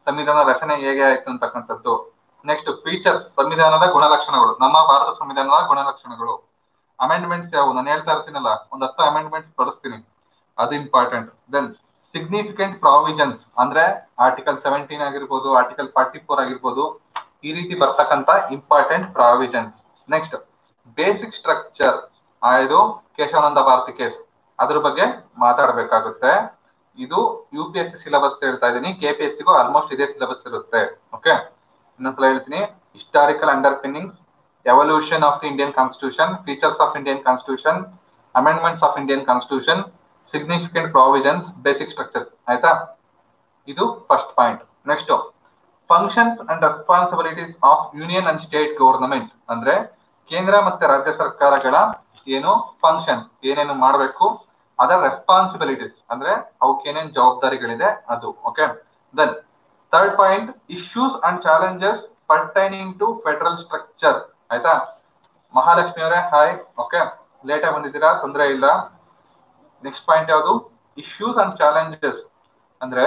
ಸಂವಿಧಾನ ರಚನೆ ಹೇಗೆ ಆಯ್ತು ಅಂತಕ್ಕಂಥದ್ದು. ನೆಕ್ಸ್ಟ್ ಫೀಚರ್ಸ್ ಸಂವಿಧಾನದ ಗುಣಲಕ್ಷಣಗಳು. ನಮ್ಮ ಭಾರತ ಸಂವಿಧಾನದ ಗುಣಲಕ್ಷಣಗಳು. ಅಮೆಂಡ್ಮೆಂಟ್ಸ್ ಯಾವುವು? ನಾನು ಹೇಳ್ತಾ ಇರ್ತೀನಲ್ಲ, ಒಂದು ಹತ್ತು ಅಮೆಂಡ್ಮೆಂಟ್ಸ್ ಬಳಸ್ತೀನಿ. ಅದು ಇಂಪಾರ್ಟೆಂಟ್ ದೆನ್ ಸಿಗ್ನಿಫಿಕೆಂಟ್ ಪ್ರಾವಿಷನ್ಸ್ ಅಂದ್ರೆ ಆರ್ಟಿಕಲ್ ಸೆವೆಂಟೀನ್ ಆಗಿರ್ಬೋದು ಆರ್ಟಿಕಲ್ ಫಾರ್ಟಿ ಫೋರ್ ಆಗಿರ್ಬೋದು, ಈ ರೀತಿ ಬರ್ತಕ್ಕಂತ important provisions next basic structure ಇದು ಕೇಶವಾನಂದ ಭಾರತಿ ಕೇಸ್ ಅದ್ರ ಬಗ್ಗೆ ಮಾತಾಡಬೇಕಾಗುತ್ತೆ. ಇದು U P S C syllabus ಹೇಳ್ತಾ ಇದ್ದೀನಿ. ಕೆ ಪಿ ಎಸ್ ಸಿಗೂ ಆಲ್ಮೋಸ್ಟ್ ಇದೇ ಸಿಲೆಬಸ್ ಇರುತ್ತೆ. ಓಕೆ ಇನ್ನೊಂದ್ಸಲ ಹೇಳ್ತೀನಿ. Historical underpinnings evolution of the Indian constitution features of Indian constitution amendments of Indian constitution significant provisions basic structure ಆಯ್ತಾ? ಇದು first point next functions and responsibilities of union and state government ಅಂದ್ರೆ ಕೇಂದ್ರ ಮತ್ತೆ ರಾಜ್ಯ ಸರ್ಕಾರಗಳ ಏನು ಫಂಕ್ಷನ್ಸ್ ಏನೇನು ಮಾಡಬೇಕು, ಅದರ ರೆಸ್ಪಾನ್ಸಿಬಿಲಿಟೀಸ್ ಅಂದ್ರೆ ಅವಕ್ಕೆ ಏನೇನು ಜವಾಬ್ದಾರಿಗಳಿದೆ ಅದು okay then third point issues and challenges pertaining to federal structure ಆಯ್ತಾ? ಮಹಾಲಕ್ಷ್ಮಿ ಅವರೇ ಹಾಯ್ ಓಕೆ ಲೇಟಾಗಿ ಬಂದಿದ್ದೀರಾ? ತೊಂದರೆ ಇಲ್ಲ. ನೆಕ್ಸ್ಟ್ ಪಾಯಿಂಟ್ ಯಾವುದು? ಇಶ್ಯೂಸ್ ಅಂಡ್ ಚಾಲೆಂಜಸ್ ಅಂದ್ರೆ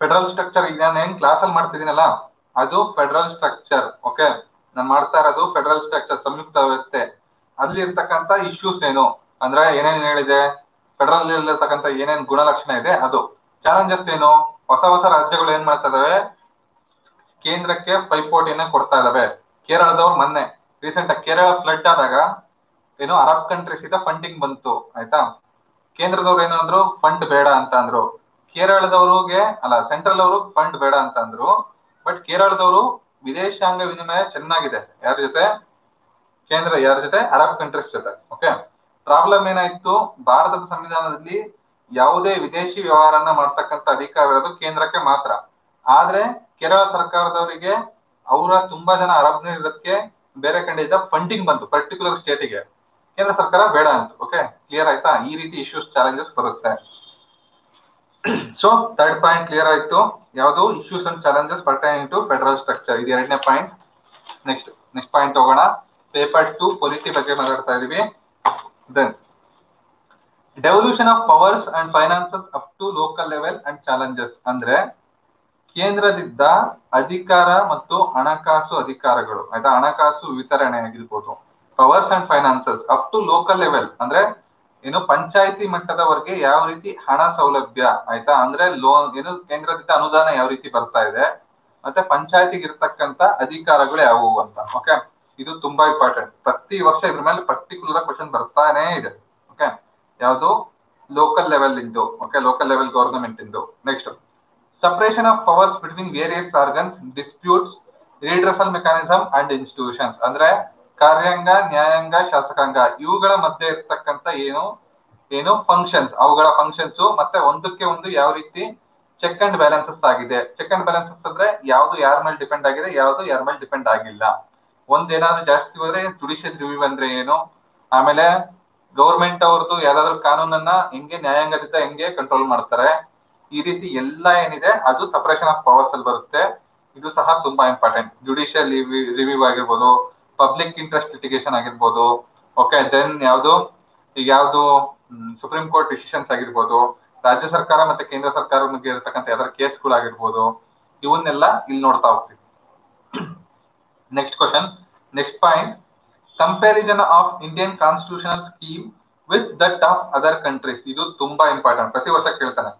ಫೆಡರಲ್ ಸ್ಟ್ರಕ್ಚರ್ ಈಗ ನಾನು ಏನ್ ಕ್ಲಾಸ್ ಅಲ್ಲಿ ಮಾಡ್ತಿದ್ದೀನಲ್ಲ, ಅದು ಫೆಡರಲ್ ಸ್ಟ್ರಕ್ಚರ್ ಓಕೆ ನಾನು ಮಾಡ್ತಾ ಇರೋದು ಫೆಡರಲ್ ಸ್ಟ್ರಕ್ಚರ್ ಸಂಯುಕ್ತ ವ್ಯವಸ್ಥೆ. ಅಲ್ಲಿ ಇರ್ತಕ್ಕಂತ ಇಶ್ಯೂಸ್ ಏನು? ಅಂದ್ರೆ ಏನೇನು ಹೇಳಿದೆ? ಫೆಡರಲ್ ಇರ್ತಕ್ಕಂಥ ಏನೇನು ಗುಣಲಕ್ಷಣ ಇದೆ? ಅದು. ಚಾಲೆಂಜಸ್ ಏನು? ಹೊಸ ಹೊಸ ರಾಜ್ಯಗಳು ಏನ್ ಮಾಡ್ತಾ ಇದಾವೆ? ಕೇಂದ್ರಕ್ಕೆ ಪೈಪೋಟಿಯನ್ನ ಕೊಡ್ತಾ ಇದಾವೆ. ಕೇರಳದವ್ರು ಮೊನ್ನೆ ರೀಸೆಂಟ್ ಆಗಿ ಕೇರಳ ಫ್ಲಡ್ ಆದಾಗ ಏನು ಅರಬ್ ಕಂಟ್ರೀಸ್ ಇಂದ ಫಂಡಿಂಗ್ ಬಂತು, ಆಯ್ತಾ? ಕೇಂದ್ರದವ್ರು ಏನು ಅಂದ್ರು ಫಂಡ್ ಬೇಡ ಅಂತ ಅಂದ್ರು. ಕೇರಳದವ್ರಿಗೆ, ಅಲ್ಲ ಸೆಂಟ್ರಲ್ ಅವರು ಫಂಡ್ ಬೇಡ ಅಂತ ಅಂದ್ರು. ಬಟ್ ಕೇರಳದವರು ವಿದೇಶಾಂಗ ವಿನಿಮಯ ಚೆನ್ನಾಗಿದೆ. ಯಾರ ಜೊತೆ? ಕೇಂದ್ರ, ಯಾರ ಜೊತೆ? ಅರಬ್ ಕಂಟ್ರೀಸ್ ಜೊತೆ ಓಕೆ ಪ್ರಾಬ್ಲಮ್ ಏನಾಯ್ತು? ಭಾರತದ ಸಂವಿಧಾನದಲ್ಲಿ ಯಾವುದೇ ವಿದೇಶಿ ವ್ಯವಹಾರನ ಮಾಡ್ತಕ್ಕಂತ ಅಧಿಕಾರ ಇರೋದು ಕೇಂದ್ರಕ್ಕೆ ಮಾತ್ರ. ಆದ್ರೆ, ಕೇರಳ ಸರ್ಕಾರದವರಿಗೆ ಅವರ ತುಂಬಾ ಜನ ಅರಬ್ನ ಇರೋದಕ್ಕೆ ಬೇರೆ ಕಡೆಯಿಂದ ಫಂಡಿಂಗ್ ಬಂತು ಪರ್ಟಿಕ್ಯುಲರ್ ಸ್ಟೇಟಿಗೆ ಕೇಂದ್ರ ಸರ್ಕಾರ ಬೇಡ ಅಂತ ಓಕೆ ಕ್ಲಿಯರ್ ಆಯ್ತಾ? ಈ ರೀತಿ ಇಶ್ಯೂಸ್ ಚಾಲೆಂಜಸ್ ಬರುತ್ತೆ. ಸೊ ಥರ್ಡ್ ಪಾಯಿಂಟ್ ಕ್ಲಿಯರ್ ಆಯ್ತು. ಯಾವುದು? Issues and challenges pertain to federal structure ಇದು ಎರಡನೇ ಪಾಯಿಂಟ್ ನೆಕ್ಸ್ಟ್ ನೆಕ್ಸ್ಟ್ ಪಾಯಿಂಟ್ ಹೋಗೋಣ ಪೇಪರ್ ಟು ಪೊಲಿಟಿ ಬಗ್ಗೆ ಮಾತಾಡ್ತಾ ಇದೀವಿ. Then devolution of powers and finances up to local level and challenges ಅಂದ್ರೆ, ಕೇಂದ್ರದಿಂದ ಅಧಿಕಾರ ಮತ್ತು ಹಣಕಾಸು ಅಧಿಕಾರಗಳು. ಆಯ್ತಾ? ಹಣಕಾಸು ವಿತರಣೆ ಆಗಿರ್ಬೋದು. Powers and finances up to local level ಅಂದ್ರೆ, ಏನು ಪಂಚಾಯತಿ ಮಟ್ಟದವರೆಗೆ ಯಾವ ರೀತಿ ಹಣ ಸೌಲಭ್ಯ, ಆಯ್ತಾ? ಅಂದ್ರೆ ಲೋನ್ ಏನು ಕೇಂದ್ರದಿಂದ ಅನುದಾನ ಯಾವ ರೀತಿ ಬರ್ತಾ ಇದೆ, ಮತ್ತೆ ಪಂಚಾಯತಿಗೆ ಇರ್ತಕ್ಕಂತ ಅಧಿಕಾರಗಳು ಯಾವುವು ಅಂತ ಓಕೆ ಇದು ತುಂಬಾ ಇಂಪಾರ್ಟೆಂಟ್ ಪ್ರತಿ ವರ್ಷ ಇದ್ರ ಮೇಲೆ ಪರ್ಟಿಕ್ಯುಲರ್ ಕ್ವಶನ್ ಬರ್ತಾನೆ ಇದೆ ಓಕೆ ಯಾವುದು? ಲೋಕಲ್ ಲೆವೆಲ್ ಇಂದು okay local level government into. Next separation of powers between various organs disputes redressal mechanism and institutions ಅಂದ್ರೆ ಕಾರ್ಯಾಂಗ, ನ್ಯಾಯಾಂಗ, ಶಾಸಕಾಂಗ ಇವುಗಳ ಮಧ್ಯೆ ಇರ್ತಕ್ಕಂಥ ಏನು? ಏನು? ಫಂಕ್ಷನ್ಸ್ ಅವುಗಳ ಫಂಕ್ಷನ್ಸ್ ಮತ್ತೆ ಒಂದಕ್ಕೆ ಒಂದು ಯಾವ ರೀತಿ ಚೆಕ್ ಅಂಡ್ ಬ್ಯಾಲೆನ್ಸಸ್ ಆಗಿದೆ. ಚೆಕ್ ಅಂಡ್ ಬ್ಯಾಲೆನ್ಸಸ್ ಅಂದ್ರೆ ಯಾವ್ದು ಯಾರ ಮೇಲೆ ಡಿಪೆಂಡ್ ಆಗಿದೆ, ಯಾವ್ದು ಯಾರ ಮೇಲೆ ಡಿಪೆಂಡ್ ಆಗಿಲ್ಲ. ಒಂದೇನಾದ್ರೂ ಜಾಸ್ತಿ ಹೋದ್ರೆ ಜುಡಿಷಿಯಲ್ ರಿವ್ಯೂ ಅಂದ್ರೆ ಏನು? ಆಮೇಲೆ ಗೌರ್ಮೆಂಟ್ ಅವ್ರದ್ದು ಯಾವ್ದಾದ್ರು ಕಾನೂನನ್ನ ಹೆಂಗೆ ನ್ಯಾಯಾಂಗದಿಂದ ಹೆಂಗೆ ಕಂಟ್ರೋಲ್ ಮಾಡ್ತಾರೆ? ಈ ರೀತಿ ಎಲ್ಲ ಏನಿದೆ, ಅದು ಸಪರೇಷನ್ ಆಫ್ ಪವರ್ಸ್ ಅಲ್ಲಿ ಬರುತ್ತೆ. ಇದು ಸಹ ತುಂಬಾ ಇಂಪಾರ್ಟೆಂಟ್ ಜುಡಿಷಿಯಲ್ ರಿವ್ಯೂ ಆಗಿರ್ಬೋದು. ಪಬ್ಲಿಕ್ ಇಂಟ್ರೆಸ್ಟ್ ಲಿಟಿಗೇಷನ್ ಆಗಿರ್ಬೋದು. ಓಕೆ ದೆನ್ ಯಾವುದು? ಈಗ ಯಾವುದು ಸುಪ್ರೀಂ ಕೋರ್ಟ್ ಡಿಸಿಷನ್ಸ್ ಆಗಿರ್ಬೋದು. ರಾಜ್ಯ ಸರ್ಕಾರ ಮತ್ತೆ ಕೇಂದ್ರ ಸರ್ಕಾರ ಬಗ್ಗೆ ಇರತಕ್ಕಂಥ ಯಾವ್ದಾರ ಕೇಸ್ಗಳಾಗಿರ್ಬೋದು. ಇವನ್ನೆಲ್ಲ ಇಲ್ಲಿ ನೋಡ್ತಾ ಹೋಗ್ತೀವಿ. Next question next point comparison of Indian constitutional scheme with that of other countries ಇದು ತುಂಬಾ ಇಂಪಾರ್ಟೆಂಟ್ ಪ್ರತಿ ವರ್ಷ ಕೇಳ್ತಾನೆ.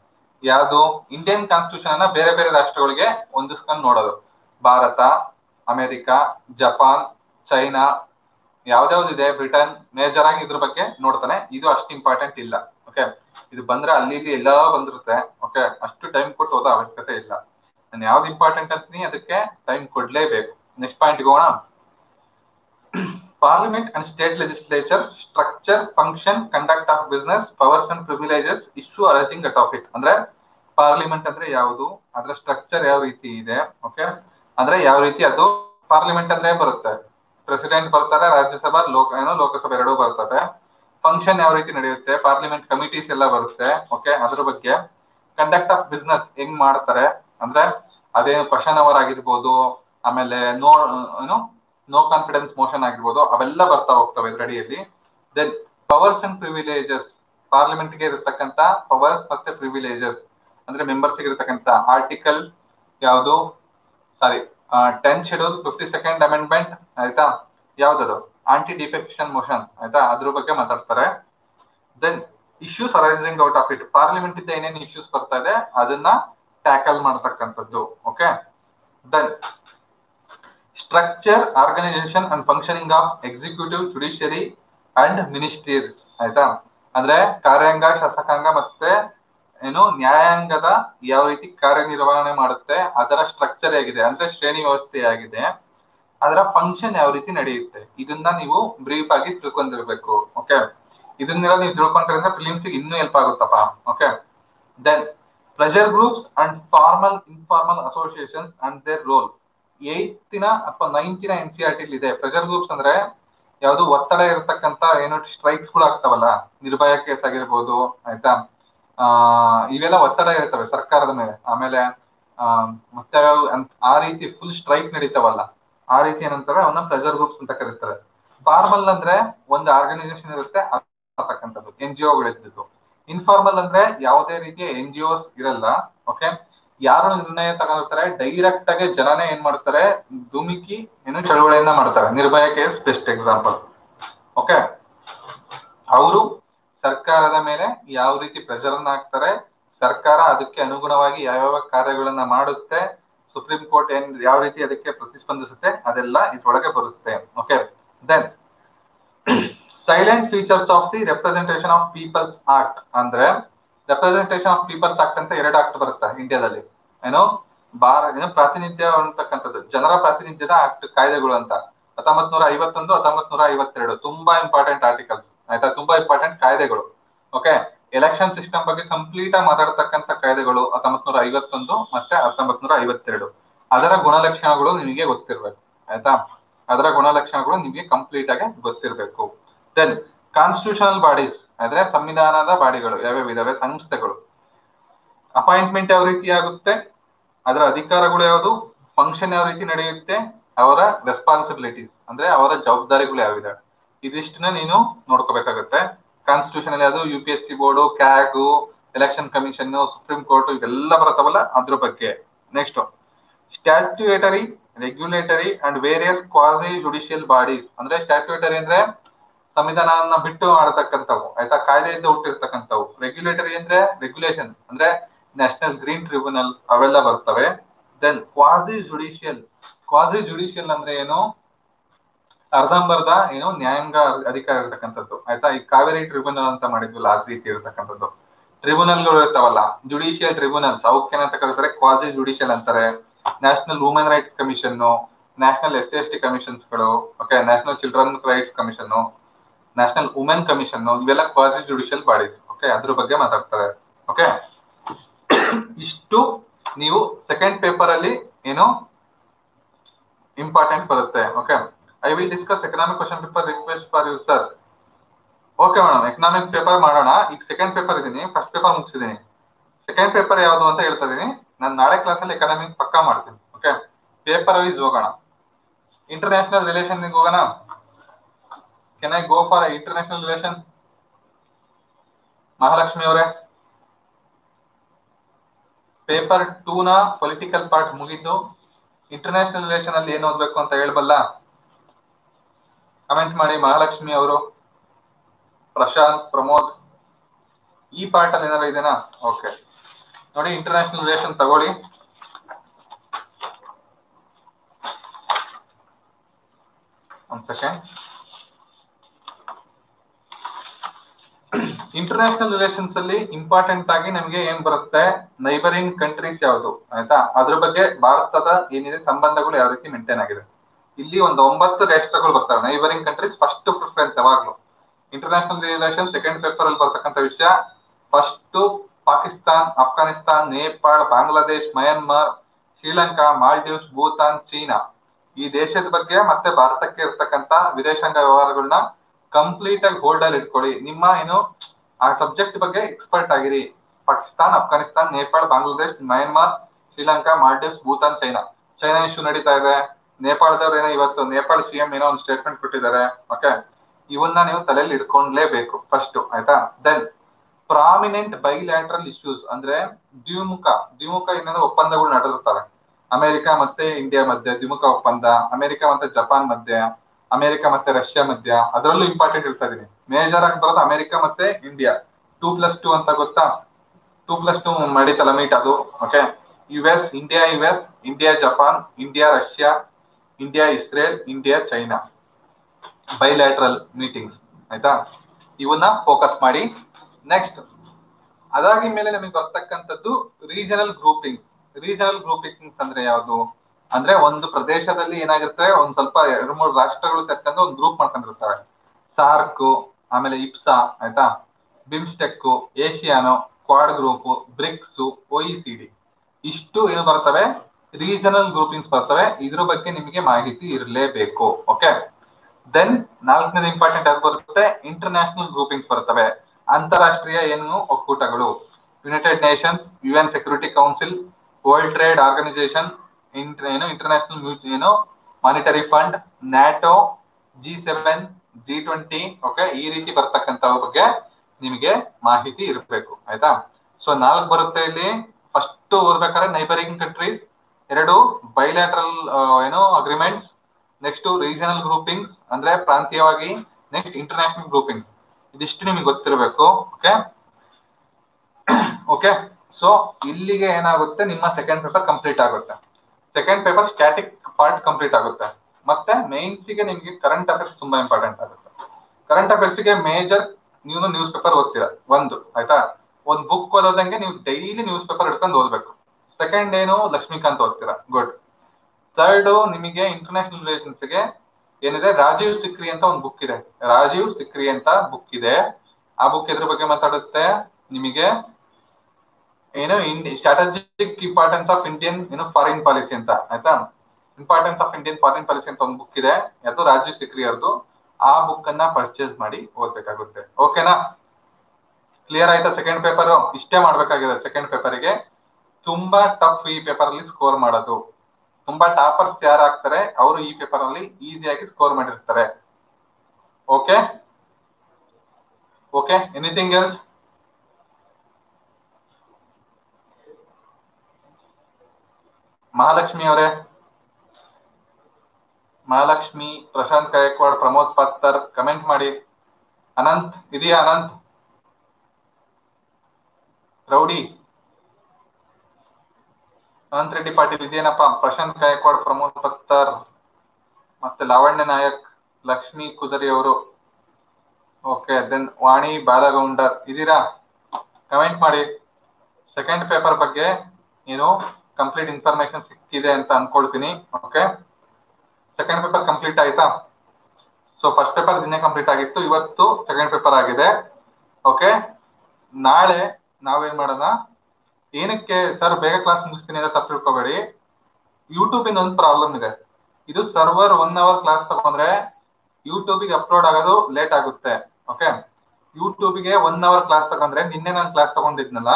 ಯಾವುದು? ಇಂಡಿಯನ್ ಕಾನ್ಸ್ಟಿಟ್ಯೂಷನ್ ಅನ್ನ ಬೇರೆ ಬೇರೆ ರಾಷ್ಟ್ರಗಳಿಗೆ ಹೊಂದಿಸ್ಕೊಂಡು ನೋಡೋದು. ಭಾರತ, ಅಮೆರಿಕ, ಜಪಾನ್ ಚೈನಾ ಯಾವ್ದಾವ್ದಿದೆ ಬ್ರಿಟನ್ ಮೇಜರ್ ಆಗಿ ಇದ್ರ ಬಗ್ಗೆ ನೋಡ್ತಾನೆ. ಇದು ಅಷ್ಟು ಇಂಪಾರ್ಟೆಂಟ್ ಇಲ್ಲ ಓಕೆ ಇದು ಬಂದ್ರೆ ಅಲ್ಲಿ ಇಲ್ಲಿ ಎಲ್ಲ ಬಂದಿರುತ್ತೆ ಓಕೆ ಅಷ್ಟು ಟೈಮ್ ಕೊಟ್ಟು ಓದೋ ಅವಶ್ಯಕತೆ ಇಲ್ಲ. ನಾನು ಯಾವ್ದು ಇಂಪಾರ್ಟೆಂಟ್ ಅಂತೀನಿ, ಅದಕ್ಕೆ ಟೈಮ್ ಕೊಡ್ಲೇಬೇಕು. ನೆಕ್ಸ್ಟ್ ಪಾಯಿಂಟ್ ಹೋಗೋಣ. Parliament and state legislature structure function conduct of business powers and privileges issue arising uh topic ಅಂದ್ರೆ ಪಾರ್ಲಿಮೆಂಟ್ ಅಂದ್ರೆ ಯಾವುದು? ಅದರ ಸ್ಟ್ರಕ್ಚರ್ ಯಾವ ರೀತಿ ಇದೆ ಓಕೆ ಅಂದ್ರೆ ಯಾವ ರೀತಿ ಅದು ಪಾರ್ಲಿಮೆಂಟ್ ಅಂದ್ರೆ ಬರುತ್ತೆ. ಪ್ರೆಸಿಡೆಂಟ್ ಬರ್ತಾರೆ, ರಾಜ್ಯಸಭಾ, ಲೋಕ, ಏನೋ ಲೋಕಸಭೆ ಎರಡೂ ಬರ್ತದೆ. ಫಂಕ್ಷನ್ ಯಾವ ರೀತಿ ನಡೆಯುತ್ತೆ ಪಾರ್ಲಿಮೆಂಟ್ ಕಮಿಟೀಸ್ ಎಲ್ಲ ಬರುತ್ತೆ ಓಕೆ ಅದ್ರ ಬಗ್ಗೆ ಕಂಡಕ್ಟ್ ಆಫ್ ಬಿಸ್ನೆಸ್ ಹೆಂಗ್ ಮಾಡ್ತಾರೆ? ಅಂದ್ರೆ ಅದೇನು ಕ್ವಶನ್ ಅವರ್ ಆಗಿರ್ಬೋದು, ಆಮೇಲೆ ನೋ ಏನು ನೋ ಕಾನ್ಫಿಡೆನ್ಸ್ ಮೋಷನ್ ಆಗಿರ್ಬೋದು, ಅವೆಲ್ಲ ಬರ್ತಾ ಹೋಗ್ತವೆ ಇದ್ರಡಿಯಲ್ಲಿ ದೆನ್ ಪವರ್ಸ್ ಅಂಡ್ ಪ್ರಿವಿಲೇಜಸ್ ಪಾರ್ಲಿಮೆಂಟ್ಗೆ ಇರತಕ್ಕಂತ ಪವರ್ಸ್ ಮತ್ತೆ ಪ್ರಿವಿಲೇಜಸ್ ಅಂದ್ರೆ ಮೆಂಬರ್ಸ್ ಇರತಕ್ಕಂತ ಆರ್ಟಿಕಲ್ ಯಾವುದು? Sorry ten schedule fifty second amendment ಆಯ್ತಾ? ಯಾವ್ದದು? ಆಂಟಿ ಡಿಫೆಕ್ಷನ್ ಮೋಷನ್ ಆಯ್ತಾ? ಅದ್ರ ಬಗ್ಗೆ ಮಾತಾಡ್ತಾರೆ. Then issues arising out of it parliament ಇಂದ ಏನೇನು ಇಶ್ಯೂಸ್ ಬರ್ತಾ ಇದೆ, ಅದನ್ನ ಟ್ಯಾಕಲ್ ಮಾಡ್ತಕ್ಕಂಥದ್ದು okay then structure organisation and functioning of executive judiciary and ministries ಆಯ್ತಾ? ಅಂದ್ರೆ, ಕಾರ್ಯಾಂಗ, ಶಾಸಕಾಂಗ ಮತ್ತೆ ಏನು ನ್ಯಾಯಾಂಗದ ಯಾವ ರೀತಿ ಕಾರ್ಯನಿರ್ವಹಣೆ ಮಾಡುತ್ತೆ, ಅದರ ಸ್ಟ್ರಕ್ಚರ್ ಆಗಿದೆ ಅಂದ್ರೆ ಶ್ರೇಣಿ ವ್ಯವಸ್ಥೆ ಆಗಿದೆ ಅದರ ಫಂಕ್ಷನ್ ಯಾವ ರೀತಿ ನಡೆಯುತ್ತೆ, ಇದನ್ನ ನೀವು ಬ್ರೀಫ್ ಆಗಿ ತಿಳ್ಕೊಂಡಿರ್ಬೇಕು ಓಕೆ ಇದನ್ನೆಲ್ಲ ನೀವು ತಿಳ್ಕೊಂಡ್ರೆ ಫಿಲಿಮ್ಸ್ ಇನ್ನೂ help ಆಗುತ್ತಪ್ಪ okay then pressure groups and formal informal associations and their role ಏಯ್ತಿನ ಅಥವಾ ನೈನ್ತಿನ ಎನ್ ಸಿ ಆರ್ ಟಿ ಇದೆ. ಪ್ರೆಷರ್ ಗ್ರೂಪ್ಸ್ ಅಂದ್ರೆ ಯಾವುದು ಒತ್ತಡ ಇರತಕ್ಕಂತ ಏನು ಸ್ಟ್ರೈಕ್ಸ್ಗಳು ಆಗ್ತಾವಲ್ಲ ನಿರ್ಭಯ ಕೇಸ್ ಆಗಿರ್ಬೋದು, ಆಯ್ತಾ? ಆ, ಇವೆಲ್ಲ ಒತ್ತಡ ಇರ್ತವೆ ಸರ್ಕಾರದ ಮೇಲೆ. ಆಮೇಲೆ, ಆ, ಮತ್ತೆ ಆ ರೀತಿ ಫುಲ್ ಸ್ಟ್ರೈಕ್ ನಡೀತಾವಲ್ಲ, ಆ ರೀತಿ ಏನಂತಾರೆ ಅವನ್ನ ಪ್ರೆಜರ್ ಗ್ರೂಪ್ಸ್ ಅಂತ ಕರೀತಾರೆ. ಫಾರ್ಮಲ್ ಅಂದ್ರೆ ಒಂದು ಆರ್ಗನೈಸೇಷನ್ ಇರುತ್ತೆ ಅಂತಕ್ಕಂಥದ್ದು ಎನ್ ಜಿ ಒಗಳಿದ್ದು ಇನ್ಫಾರ್ಮಲ್ ಅಂದ್ರೆ ಯಾವುದೇ ರೀತಿಯ ಎನ್ ಜಿ ಒಸ್ ಇರಲ್ಲ ಓಕೆ ಯಾರು ನಿರ್ಣಯ ತಗೊಂಡಿರ್ತಾರೆ ಡೈರೆಕ್ಟ್ ಆಗಿ ಜನನೇ ಏನ್ ಮಾಡ್ತಾರೆ ಧುಮುಕಿ ಏನು ಚಳುವಳಿಯನ್ನ ಮಾಡ್ತಾರೆ. Nirbhaya case best example okay ಅವರು ಸರ್ಕಾರದ ಮೇಲೆ ಯಾವ ರೀತಿ ಪ್ರೆಷರ್ ಅನ್ನ ಹಾಕ್ತಾರೆ, ಸರ್ಕಾರ ಅದಕ್ಕೆ ಅನುಗುಣವಾಗಿ ಯಾವ್ಯಾವ ಕಾರ್ಯಗಳನ್ನ ಮಾಡುತ್ತೆ ಸುಪ್ರೀಂ ಕೋರ್ಟ್ ಏನ್ ಯಾವ ರೀತಿ ಅದಕ್ಕೆ ಪ್ರತಿಸ್ಪಂದಿಸುತ್ತೆ, ಅದೆಲ್ಲ ಇದ್ರೊಳಗೆ ಬರುತ್ತೆ. Okay then silent features of the representation of people's act ಅಂದ್ರೆ ರೆಪ್ರೆಸೆಂಟೇಷನ್ ಆಫ್ ಪೀಪಲ್ಸ್ ಆಕ್ಟ್ ಅಂತ ಎರಡು ಆಕ್ಟ್ ಬರುತ್ತೆ ಇಂಡಿಯಾದಲ್ಲಿ ಏನು? ಭಾರ, ಏನು? ಪ್ರಾತಿನಿಧ್ಯ ಅಂತಕ್ಕಂಥದ್ದು. ಜನರ ಪ್ರಾತಿನಿಧ್ಯದ ಆಕ್ಟ್ ಕಾಯ್ದೆಗಳು ಅಂತ. ಹತ್ತೊಂಬತ್ ನೂರ ಐವತ್ತೊಂದು ಹತ್ತೊಂಬತ್ ನೂರ ಐವತ್ತೆರಡು. ತುಂಬಾ ಇಂಪಾರ್ಟೆಂಟ್ ಆರ್ಟಿಕಲ್ಸ್ ಆಯ್ತಾ? ತುಂಬಾ ಇಂಪಾರ್ಟೆಂಟ್ ಕಾಯ್ದೆಗಳು. ಓಕೆ ಎಲೆಕ್ಷನ್ ಸಿಸ್ಟಮ್ ಬಗ್ಗೆ ಕಂಪ್ಲೀಟ್ ಆಗಿ ಮಾತಾಡ್ತಕ್ಕಂಥ ಕಾಯ್ದೆಗಳು ಹತ್ತೊಂಬತ್ ಐವತ್ತೊಂದು ಮತ್ತೆ ಹತ್ತೊಂಬತ್ ನೂರ ಐವತ್ತೆರಡು ಅದರ ಗುಣಲಕ್ಷಣಗಳು ನಿಮಗೆ ಗೊತ್ತಿರ್ಬೇಕು. ಆಯ್ತಾ? ಅದರ ಗುಣಲಕ್ಷಣಗಳು ನಿಮಗೆ ಕಂಪ್ಲೀಟ್ ಆಗಿ ಗೊತ್ತಿರಬೇಕು. ದೆನ್ ಕಾನ್ಸ್ಟಿಟ್ಯೂಷನಲ್ ಬಾಡೀಸ್ ಅಂದ್ರೆ ಸಂವಿಧಾನದ ಬಾಡಿಗಳು ಯಾವ್ಯಾವ ಇದಾವೆ? ಸಂಸ್ಥೆಗಳು. ಅಪಾಯಿಂಟ್ಮೆಂಟ್ ಯಾವ ರೀತಿ ಆಗುತ್ತೆ? ಅದರ ಅಧಿಕಾರಗಳು ಯಾವುದು? ಫಂಕ್ಷನ್ ಯಾವ ರೀತಿ ನಡೆಯುತ್ತೆ? ಅವರ ರೆಸ್ಪಾನ್ಸಿಬಿಲಿಟೀಸ್ ಅಂದ್ರೆ ಅವರ ಜವಾಬ್ದಾರಿಗಳು ಯಾವಿದೆ ಇದಿಷ್ಟನ್ನ ನೀನು ನೋಡ್ಕೋಬೇಕಾಗುತ್ತೆ. ಕಾನ್ಸ್ಟಿಟ್ಯೂಷನ್ ಅಲ್ಲಿ ಅದು U P S C board CAG election commission supreme court ಇವೆಲ್ಲ ಬರುತ್ತವಲ್ಲ ಅದ್ರ ಬಗ್ಗೆ. Next statutory regulatory and various quasi judicial bodies ಅಂದ್ರೆ ಸ್ಟ್ಯಾಟ್ಯೂಟರಿ ಅಂದ್ರೆ ಸಂವಿಧಾನವನ್ನ ಬಿಟ್ಟು ಮಾಡತಕ್ಕಂಥವು, ಆಯ್ತಾ? ಕಾಯ್ದೆಯಿಂದ ಹುಟ್ಟಿರ್ತಕ್ಕಂಥವು. ರೆಗ್ಯುಲೇಟರಿ ಅಂದ್ರೆ ರೆಗ್ಯುಲೇಷನ್ ಅಂದ್ರೆ ನ್ಯಾಷನಲ್ ಗ್ರೀನ್ ಟ್ರಿಬ್ಯುನಲ್ ಅವೆಲ್ಲ ಬರ್ತವೆ. Then quasi judicial quasi judicial ಅಂದ್ರೆ ಏನು? ಅರ್ಧಂಬರ್ಧ ಏನು ನ್ಯಾಯಾಂಗ ಅಧಿಕಾರ ಇರತಕ್ಕಂಥದ್ದು. ಆಯ್ತಾ? ಈ ಕಾವೇರಿ ಟ್ರಿಬ್ಯುನಲ್ ಅಂತ ಮಾಡಿದ್ವಲ್ಲ, ಆ ರೀತಿ ಇರತಕ್ಕಂಥದ್ದು. ಟ್ರಿಬ್ಯುನಲ್ಗಳು ಇರ್ತಾವಲ್ಲ ಜುಡಿಷಿಯಲ್ ಟ್ರಿಬ್ಯುನಲ್ಸ್ ಅವಕ್ಕೇನಂತ ಕರೀತಾರೆ ಕ್ವಾಸಿ ಜುಡಿಷಿಯಲ್ ಅಂತಾರೆ. National women rights commission national S C S T ಕಮಿಷನ್ಸ್ಗಳು okay national children rights commission national women commission ಇವೆಲ್ಲ ಕ್ವಾಸಿ ಜುಡಿಷಿಯಲ್ ಬಾಡೀಸ್ ಓಕೆ ಅದ್ರ ಬಗ್ಗೆ ಮಾತಾಡ್ತಾರೆ ಓಕೆ ಇಷ್ಟು ನೀವು ಸೆಕೆಂಡ್ ಪೇಪರ್ ಅಲ್ಲಿ ಏನು ಇಂಪಾರ್ಟೆಂಟ್ ಬರುತ್ತೆ okay I will discuss economic question paper request for you sir okay madam economic paper ಮಾಡೋಣ. ಈಗ ಸೆಕೆಂಡ್ ಪೇಪರ್ ಇದೀನಿ. ಫಸ್ಟ್ ಪೇಪರ್ ಮುಗಿಸಿದೀನಿ. ಸೆಕೆಂಡ್ ಪೇಪರ್ ಯಾವುದು ಅಂತ ಹೇಳ್ತಾ ಇದೀನಿ. ನಾನು ನಾಳೆ ಕ್ಲಾಸಲ್ಲಿ ಎಕನಾಮಿಕ್ ಪಕ್ಕಾ ಮಾಡ್ತೀನಿ. ಓಕೆ ಪೇಪರ್ ವೈಸ್ ಹೋಗೋಣ. ಇಂಟರ್ನ್ಯಾಷನಲ್ ರಿಲೇಷನ್ ಹೋಗೋಣ? Can I go for international relation Mahalakshmi ಅವರೇ. ಪೇಪರ್ ಟೂ ನ ಪೊಲಿಟಿಕಲ್ ಪಾರ್ಟ್ ಮುಗಿದ್ದು ಇಂಟರ್ನ್ಯಾಷನಲ್ ರಿಲೇಷನ್ ಅಲ್ಲಿ ಏನ್ ಓದ್ಬೇಕು ಅಂತ ಹೇಳ್ಬಲ್ಲ? ಕಮೆಂಟ್ ಮಾಡಿ ಮಹಾಲಕ್ಷ್ಮಿ ಅವರು, ಪ್ರಶಾಂತ್, ಪ್ರಮೋದ್, ಈ ಪಾರ್ಟ್ ಅಲ್ಲಿ ಏನಾರ ಇದೆನಾ? ಓಕೆ ನೋಡಿ ಇಂಟರ್ನ್ಯಾಷನಲ್ ರಿಲೇಷನ್ ತಗೊಳ್ಳಿ. ಒಂದ್ ಸೆಕೆಂಡ್ ಇಂಟರ್ನ್ಯಾಷನಲ್ ರಿಲೇಷನ್ಸ್ ಅಲ್ಲಿ ಇಂಪಾರ್ಟೆಂಟ್ ಆಗಿ ನಮಗೆ ಏನ್ ಬರುತ್ತೆ? ನೈಬರಿಂಗ್ ಕಂಟ್ರೀಸ್ ಯಾವುದು? ಆಯ್ತಾ? ಅದ್ರ ಬಗ್ಗೆ ಭಾರತದ ಏನಿದೆ, ಸಂಬಂಧಗಳು ಯಾವ ರೀತಿ ಮೇಂಟೈನ್ ಆಗಿದೆ ಇಲ್ಲಿ ಒಂದು ಒಂಬತ್ತು ರಾಷ್ಟ್ರಗಳು ಬರ್ತಾರೆ ನೈಬರಿಂಗ್ ಕಂಟ್ರೀಸ್ ಫಸ್ಟ್ ಪ್ರಿಫರೆನ್ಸ್ ಯಾವಾಗ್ಲೂ. ಇಂಟರ್ನ್ಯಾಷನಲ್ ರಿಲೇಷನ್ ಸೆಕೆಂಡ್ ಪೇಪರ್ ಅಲ್ಲಿ ಬರ್ತಕ್ಕಂಥ ವಿಷಯ. First Pakistan Afghanistan Nepal, Bangladesh Myanmar Sri Lanka Maldives Bhutan, China. ಈ ದೇಶದ ಬಗ್ಗೆ ಮತ್ತೆ ಭಾರತಕ್ಕೆ ಇರ್ತಕ್ಕಂತ ವಿದೇಶಾಂಗ ವ್ಯವಹಾರಗಳನ್ನ ಕಂಪ್ಲೀಟ್ ಆಗಿ ಹೋಲ್ಡ್ ಅಲ್ಲಿ ಇಟ್ಕೊಳ್ಳಿ. ನಿಮ್ಮ ಏನು, ಆ ಸಬ್ಜೆಕ್ಟ್ ಬಗ್ಗೆ ಎಕ್ಸ್ಪರ್ಟ್ ಆಗಿರಿ. Pakistan Afghanistan Nepal, Bangladesh Myanmar Sri Lanka Maldives Bhutan, China. China issue ನಡೀತಾ ಇದೆ. ನೇಪಾಳದವ್ರು ಏನೋ ಇವತ್ತು ನೇಪಾಳ ಸಿಎಂ ಏನೋ ಒಂದು ಸ್ಟೇಟ್ಮೆಂಟ್ ಕೊಟ್ಟಿದ್ದಾರೆ. ಓಕೆ ಇವನ್ನ ನೀವು ತಲೆಯಲ್ಲಿ ಇಟ್ಕೊಂಡ್ಲೇಬೇಕು ಫಸ್ಟ್ ಆಯ್ತಾ? ದೆನ್ ಪ್ರಾಮಿನೆಂಟ್ ಬೈಲ್ಯಾಟ್ರಲ್ ಇಶ್ಯೂಸ್ ಅಂದ್ರೆ ದ್ವಿಮುಖ ದ್ವಿಮುಖ ಇನ್ನೊಂದು ಒಪ್ಪಂದಗಳು ನಡೆದಿರ್ತಾರೆ ಅಮೆರಿಕ ಮತ್ತೆ ಇಂಡಿಯಾ ಮಧ್ಯೆ ದ್ವಿಮುಖ ಒಪ್ಪಂದ, ಅಮೆರಿಕ ಮತ್ತೆ ಜಪಾನ್ ಮಧ್ಯೆ, ಅಮೆರಿಕ ಮತ್ತೆ ರಷ್ಯಾ ಮಧ್ಯ, ಅದರಲ್ಲೂ ಇಂಪಾರ್ಟೆಂಟ್ ಇರ್ತಾ ಇದೀನಿ. ಮೇಜರ್ ಆಗಿ ಬರೋದು ಅಮೆರಿಕ ಮತ್ತೆ ಇಂಡಿಯಾ. ಟೂ ಪ್ಲಸ್ ಟೂ ಅಂತ ಗೊತ್ತಾ? ಟೂ ಪ್ಲಸ್ ಟೂ ನಡೀತಲ್ಲ ಮೀಟ್ ಅದು okay U S India U S India Japan India Russia India Israel India China bilateral meetings ಆಯ್ತಾ? ಇವನ್ನ ಫೋಕಸ್ ಮಾಡಿ. ನೆಕ್ಸ್ಟ್ ಅದಾಗಿ ಮೇಲೆ ನಮಗೆ ಬರ್ತಕ್ಕಂಥದ್ದು ರೀಜನಲ್ ಗ್ರೂಪಿಂಗ್ಸ್ ರೀಜನಲ್ ಗ್ರೂಪಿಂಗ್ಸ್ ಅಂದ್ರೆ ಯಾವುದು? ಅಂದ್ರೆ ಒಂದು ಪ್ರದೇಶದಲ್ಲಿ ಏನಾಗಿರುತ್ತೆ ಒಂದ್ ಸ್ವಲ್ಪ ಎರಡು ಮೂರು ರಾಷ್ಟ್ರಗಳು ಸೇರ್ಕೊಂಡು ಒಂದು ಗ್ರೂಪ್ ಮಾಡ್ಕೊಂಡಿರ್ತಾರೆ. ಸಾರ್ಕ್ ಆಮೇಲೆ ಇಪ್ಸಾ ಆಯ್ತಾ? ಬಿಮ್ಸ್ಟೆಕ್ ಏಷಿಯಾನೋ ಕ್ವಾಡ್ ಗ್ರೂಪ್ ಬ್ರಿಕ್ಸ್ ಸಿ ಡಿ ಇಷ್ಟು ಏನು ಬರ್ತವೆ? ರೀಜನಲ್ ಗ್ರೂಪಿಂಗ್ಸ್ ಬರ್ತವೆ. ಇದ್ರ ಬಗ್ಗೆ ನಿಮಗೆ ಮಾಹಿತಿ ಇರಲೇಬೇಕು. ಓಕೆ ದೆನ್ ನಾಲ್ಕನೇದು ಇಂಪಾರ್ಟೆಂಟ್ ಆಗಿ ಬರುತ್ತೆ? ಇಂಟರ್ನ್ಯಾಷನಲ್ ಗ್ರೂಪಿಂಗ್ಸ್ ಬರ್ತವೆ. ಅಂತಾರಾಷ್ಟ್ರೀಯ ಏನು ಒಕ್ಕೂಟಗಳು? United Nations U N security council world trade organisation ಏನು? ಇಂಟರ್ನ್ಯಾಷನಲ್ ಏನು? Monetary fund NATO G seven G twenty okay ಈ ರೀತಿ ಬರ್ತಕ್ಕಂಥ ಬಗ್ಗೆ ನಿಮಗೆ ಮಾಹಿತಿ ಇರಬೇಕು. ಆಯ್ತಾ? ಸೊ ನಾಲ್ಕು ಬರುತ್ತೆ ಇಲ್ಲಿ. ಫಸ್ಟ್ ಓದ್ಬೇಕಾದ್ರೆ ನೈಬರಿಂಗ್ ಕಂಟ್ರೀಸ್ ಎರಡು ಬೈಲ್ಯಾಟ್ರಲ್ ಏನೋ ಅಗ್ರಿಮೆಂಟ್ಸ್ ನೆಕ್ಸ್ಟ್ ರೀಜನಲ್ ಗ್ರೂಪಿಂಗ್ಸ್ ಅಂದ್ರೆ ಪ್ರಾಂತೀಯವಾಗಿ ನೆಕ್ಸ್ಟ್ ಇಂಟರ್ನ್ಯಾಷನಲ್ ಗ್ರೂಪಿಂಗ್ಸ್ ಇದಿಷ್ಟು ನಿಮಗೆ ಗೊತ್ತಿರಬೇಕು ಓಕೆ ಓಕೆ ಸೊ ಇಲ್ಲಿಗೆ ಏನಾಗುತ್ತೆ? ನಿಮ್ಮ ಸೆಕೆಂಡ್ ಪೇಪರ್ ಕಂಪ್ಲೀಟ್ ಆಗುತ್ತೆ. Second paper static part complete ಆಗುತ್ತೆ. ಮತ್ತೆ ಮೇನ್ಸಿಗೆ ನಿಮಗೆ ಕರೆಂಟ್ ಅಫೇರ್ಸ್ ತುಂಬಾ ಇಂಪಾರ್ಟೆಂಟ್ ಆಗುತ್ತೆ. ಕರೆಂಟ್ ಅಫೇರ್ಸ್ಗೆ ಮೇಜರ್ ನೀವು ನ್ಯೂಸ್ ಪೇಪರ್ ಓದ್ತೀರಾ. ಒಂದು, ಆಯ್ತಾ? ಒಂದು ಬುಕ್ ಓದೋದಂಗೆ ನೀವು ಡೈಲಿ ನ್ಯೂಸ್ ಪೇಪರ್ ಹಿಡ್ಕೊಂಡು ಓದ್ಬೇಕು. ಸೆಕೆಂಡ್ ಏನು, ಲಕ್ಷ್ಮೀಕಾಂತ್ ಓದ್ತೀರಾ? ಗುಡ್ ಥರ್ಡ್ ನಿಮಗೆ ಇಂಟರ್ನ್ಯಾಷನಲ್ ರಿಲೇಷನ್ಸ್ಗೆ ಏನಿದೆ? ರಾಜೀವ್ ಸಿಕ್ರಿ ಅಂತ ಒಂದು ಬುಕ್ ಇದೆ. ರಾಜೀವ್ ಸಿಕ್ರಿ ಅಂತ ಬುಕ್ ಇದೆ. ಆ ಬುಕ್ ಇದ್ರ ಬಗ್ಗೆ ಮಾತಾಡುತ್ತೆ? ನಿಮಗೆ ಏನು ಸ್ಟ್ರಾಟಜಿಕ್ ಇಂಪಾರ್ಟೆನ್ಸ್ ಆಫ್ ಇಂಡಿಯನ್ ಏನು ಫಾರಿನ್ ಪಾಲಿಸಿ ಅಂತ, ಆಯ್ತಾ? Importance of Indian foreign policy ಅಂತ ಒಂದು ಬುಕ್ ಇದೆ. ಅದು ರಾಜೀವ್ ಸಿಕ್ರಿ ಅವ್ರದ್ದು ಆ ಬುಕ್ ಅನ್ನ ಪರ್ಚೇಸ್ ಮಾಡಿ ಓದ್ಬೇಕಾಗುತ್ತೆ. ಓಕೆನಾ ಕ್ಲಿಯರ್ ಆಯ್ತಾ ಸೆಕೆಂಡ್ ಪೇಪರ್ ಇಷ್ಟೇ ಮಾಡ್ಬೇಕಾಗಿದೆ ಸೆಕೆಂಡ್ ಪೇಪರ್ಗೆ ತುಂಬಾ ಟಫ್ ಈ ಪೇಪರ್ ಅಲ್ಲಿ ಸ್ಕೋರ್ ಮಾಡೋದು. ತುಂಬಾ ಟಾಪರ್ಸ್ ಯಾರು ಆಗ್ತಾರೆ ಅವರು ಈ ಪೇಪರ್ ಅಲ್ಲಿ ಈಸಿಯಾಗಿ ಸ್ಕೋರ್ ಮಾಡಿರ್ತಾರೆ. Okay okay anything else Mahalakshmi ಅವರೇ. ಮಹಾಲಕ್ಷ್ಮಿ, ಪ್ರಶಾಂತ್ ಕಾಯಕ್ವಾಡ್ ಪ್ರಮೋದ್ ಪತ್ತರ್ ಕಮೆಂಟ್ ಮಾಡಿ. ಅನಂತ್, ಇದೆಯಾ ಅನಂತ್? ರೌಡಿ. ಅನಂತ್ ರೆಡ್ಡಿ ಪಾಟೀಲ್ ಇದೇನಪ್ಪ? ಪ್ರಶಾಂತ್ ಗಾಯಕ್ವಾಡ್ ಪ್ರಮೋದ್ ಪತ್ತರ್ ಮತ್ತೆ ಲಾವಣ್ಯ ನಾಯಕ್, ಲಕ್ಷ್ಮಿ ಕುದರಿ ಅವರು. ಓಕೆ ದೆನ್ ವಾಣಿ ಬಾಲಗೌಂಡರ್ ಇದೀರಾ ಕಮೆಂಟ್ ಮಾಡಿ. ಸೆಕೆಂಡ್ ಪೇಪರ್ ಬಗ್ಗೆ ಏನು ಕಂಪ್ಲೀಟ್ ಇನ್ಫಾರ್ಮೇಶನ್ ಸಿಕ್ಕಿದೆ ಅಂತ ಅನ್ಕೊಳ್ತೀನಿ. ಓಕೆ ಸೆಕೆಂಡ್ ಪೇಪರ್ ಕಂಪ್ಲೀಟ್ ಆಯ್ತಾ? ಸೊ ಫಸ್ಟ್ ಪೇಪರ್ ನಿನ್ನೆ ಕಂಪ್ಲೀಟ್ ಆಗಿತ್ತು. ಇವತ್ತು ಸೆಕೆಂಡ್ ಪೇಪರ್ ಆಗಿದೆ. ಓಕೆ ನಾಳೆ ನಾವೇನ್ ಮಾಡೋಣ? ಏನಕ್ಕೆ ಸರ್ ಬೇಗ ಕ್ಲಾಸ್ ಮುಗಿಸ್ತೀನಿ ಅಂತ ತಪ್ಪು ತಿಳ್ಕೊಬೇಡಿ. ಯೂಟ್ಯೂಬ್ ಇಂದ ಒಂದು ಪ್ರಾಬ್ಲಮ್ ಇದೆ. ಇದು ಸರ್ವರ್ ಒನ್ ಅವರ್ ಕ್ಲಾಸ್ ತಗೊಂಡ್ರೆ ಯೂಟ್ಯೂಬಿಗೆ ಅಪ್ಲೋಡ್ ಆಗೋದು ಲೇಟ್ ಆಗುತ್ತೆ. ಓಕೆ ಯೂಟ್ಯೂಬಿಗೆ ಒನ್ ಅವರ್ ಕ್ಲಾಸ್ ತಗೊಂಡ್ರೆ ನಿನ್ನೆ ನಾನು ಕ್ಲಾಸ್ ತಗೊಂಡಿದ್ನಲ್ಲ,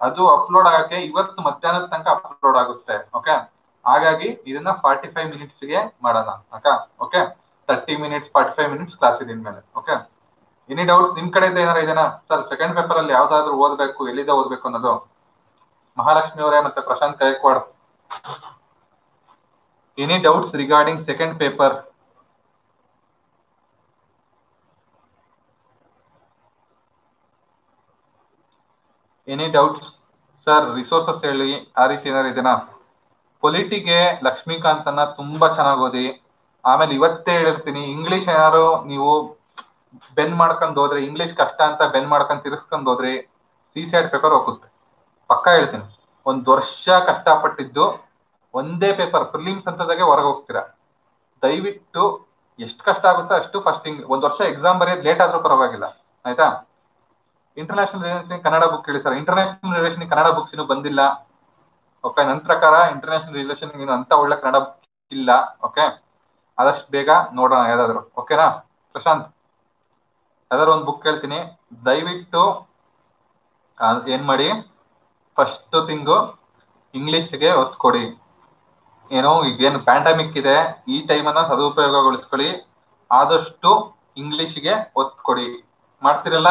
ಅದು ಅಪ್ಲೋಡ್ ಆಗಕ್ಕೆ ಇವತ್ತು ಮಧ್ಯಾಹ್ನದ ತನಕ ಅಪ್ಲೋಡ್ ಆಗುತ್ತೆ. ಓಕೆ ಹಾಗಾಗಿ ಇದನ್ನ ಫಾರ್ಟಿ ಫೈವ್ ಮಿನಿಟ್ಸ್ಗೆ ಮಾಡೋಣ. ಅಕ್ಕ okay thirty minutes forty five minutes class ಇದೆ ಮೇಲೆ ಓಕೆ ಎನಿ ಡೌಟ್ಸ್ ನಿಮ್ ಕಡೆಯಿಂದ ಏನಾರ ಇದೇನಾ? ಸರ್ ಸೆಕೆಂಡ್ ಪೇಪರ್ ಅಲ್ಲಿ ಯಾವ್ದಾದ್ರು ಓದ್ಬೇಕು, ಎಲ್ಲಿದೆ ಓದ್ಬೇಕು ಅನ್ನೋದು? ಮಹಾಲಕ್ಷ್ಮಿ ಅವರೇ ಮತ್ತೆ Prashant Gaikwad. Any doubts regarding second paper any doubts sir resources ಹೇಳಿ, ಆ ರೀತಿ ಏನಾರು ಇದೆನಾ? ಪೊಲಿಟಿಗೆ ಲಕ್ಷ್ಮೀಕಾಂತ್ ಅನ್ನ ತುಂಬಾ ಚೆನ್ನಾಗಿ ಓದಿ. ಆಮೇಲೆ ಇವತ್ತೇ ಹೇಳಿರ್ತೀನಿ ಇಂಗ್ಲಿಷ್ ಏನಾರು ನೀವು ಬೆನ್ ಮಾಡ್ಕೊಂಡು ಹೋದ್ರೆ ಇಂಗ್ಲಿಷ್ ಕಷ್ಟ ಅಂತ ಬೆನ್ ಮಾಡ್ಕೊಂಡು ತಿರ್ಸ್ಕೊಂಡು ಹೋದ್ರೆ ಸಿ ಸೈಡ್ ಪೇಪರ್ ಹೋಗುತ್ತೆ. ಪಕ್ಕ ಹೇಳ್ತೀನಿ. ಒಂದ್ ವರ್ಷ ಕಷ್ಟಪಟ್ಟಿದ್ದು ಒಂದೇ ಪೇಪರ್ ಪ್ರಿಲಿಮ್ಸ್ ಅಂತದಾಗೆ ಹೊರಗೆ ಹೋಗ್ತೀರಾ? ದಯವಿಟ್ಟು ಎಷ್ಟು ಕಷ್ಟ ಆಗುತ್ತೋ ಅಷ್ಟು ಫಸ್ಟ್ ಒಂದ್ ವರ್ಷ ಎಕ್ಸಾಮ್ ಬರೆಯೋದು ಲೇಟ್ ಆದ್ರೂ ಪರವಾಗಿಲ್ಲ. ಆಯ್ತಾ? ಇಂಟರ್ನ್ಯಾಷನಲ್ ರಿಲೇಷನ್ ಕನ್ನಡ ಬುಕ್ ಹೇಳಿ sir international relation Kannada books ಇನ್ನೂ ಬಂದಿಲ್ಲ. ಓಕೆ ನನ್ನ ಪ್ರಕಾರ ಇಂಟರ್ನ್ಯಾಷನಲ್ ರಿಲೇಷನ್ ಇನ್ನು ಅಂತ ಒಳ್ಳೆ ಕನ್ನಡ ಬುಕ್ ಇಲ್ಲ. ಓಕೆ ಆದಷ್ಟು ಬೇಗ ನೋಡೋಣ ಯಾವ್ದಾದ್ರು. ಓಕೆನಾ ಪ್ರಶಾಂತ್. ಯಾವ್ದಾದ್ರು ಒಂದು ಬುಕ್ ಹೇಳ್ತೀನಿ ದಯವಿಟ್ಟು ಏನ್ ಮಾಡಿ? ಫಸ್ಟ್ ಥಿಂಗು ಇಂಗ್ಲಿಷ್ಗೆ ಒತ್ತು ಕೊಡಿ. ಏನೋ ಈಗೇನು ಪ್ಯಾಂಡಮಿಕ್ ಇದೆ, ಈ ಟೈಮನ್ನ ಸದುಪಯೋಗಗೊಳಿಸ್ಕೊಳ್ಳಿ. ಆದಷ್ಟು ಇಂಗ್ಲಿಷ್ಗೆ ಒತ್ತು ಕೊಡಿ. ಮಾಡ್ತಿರಲ್ಲ?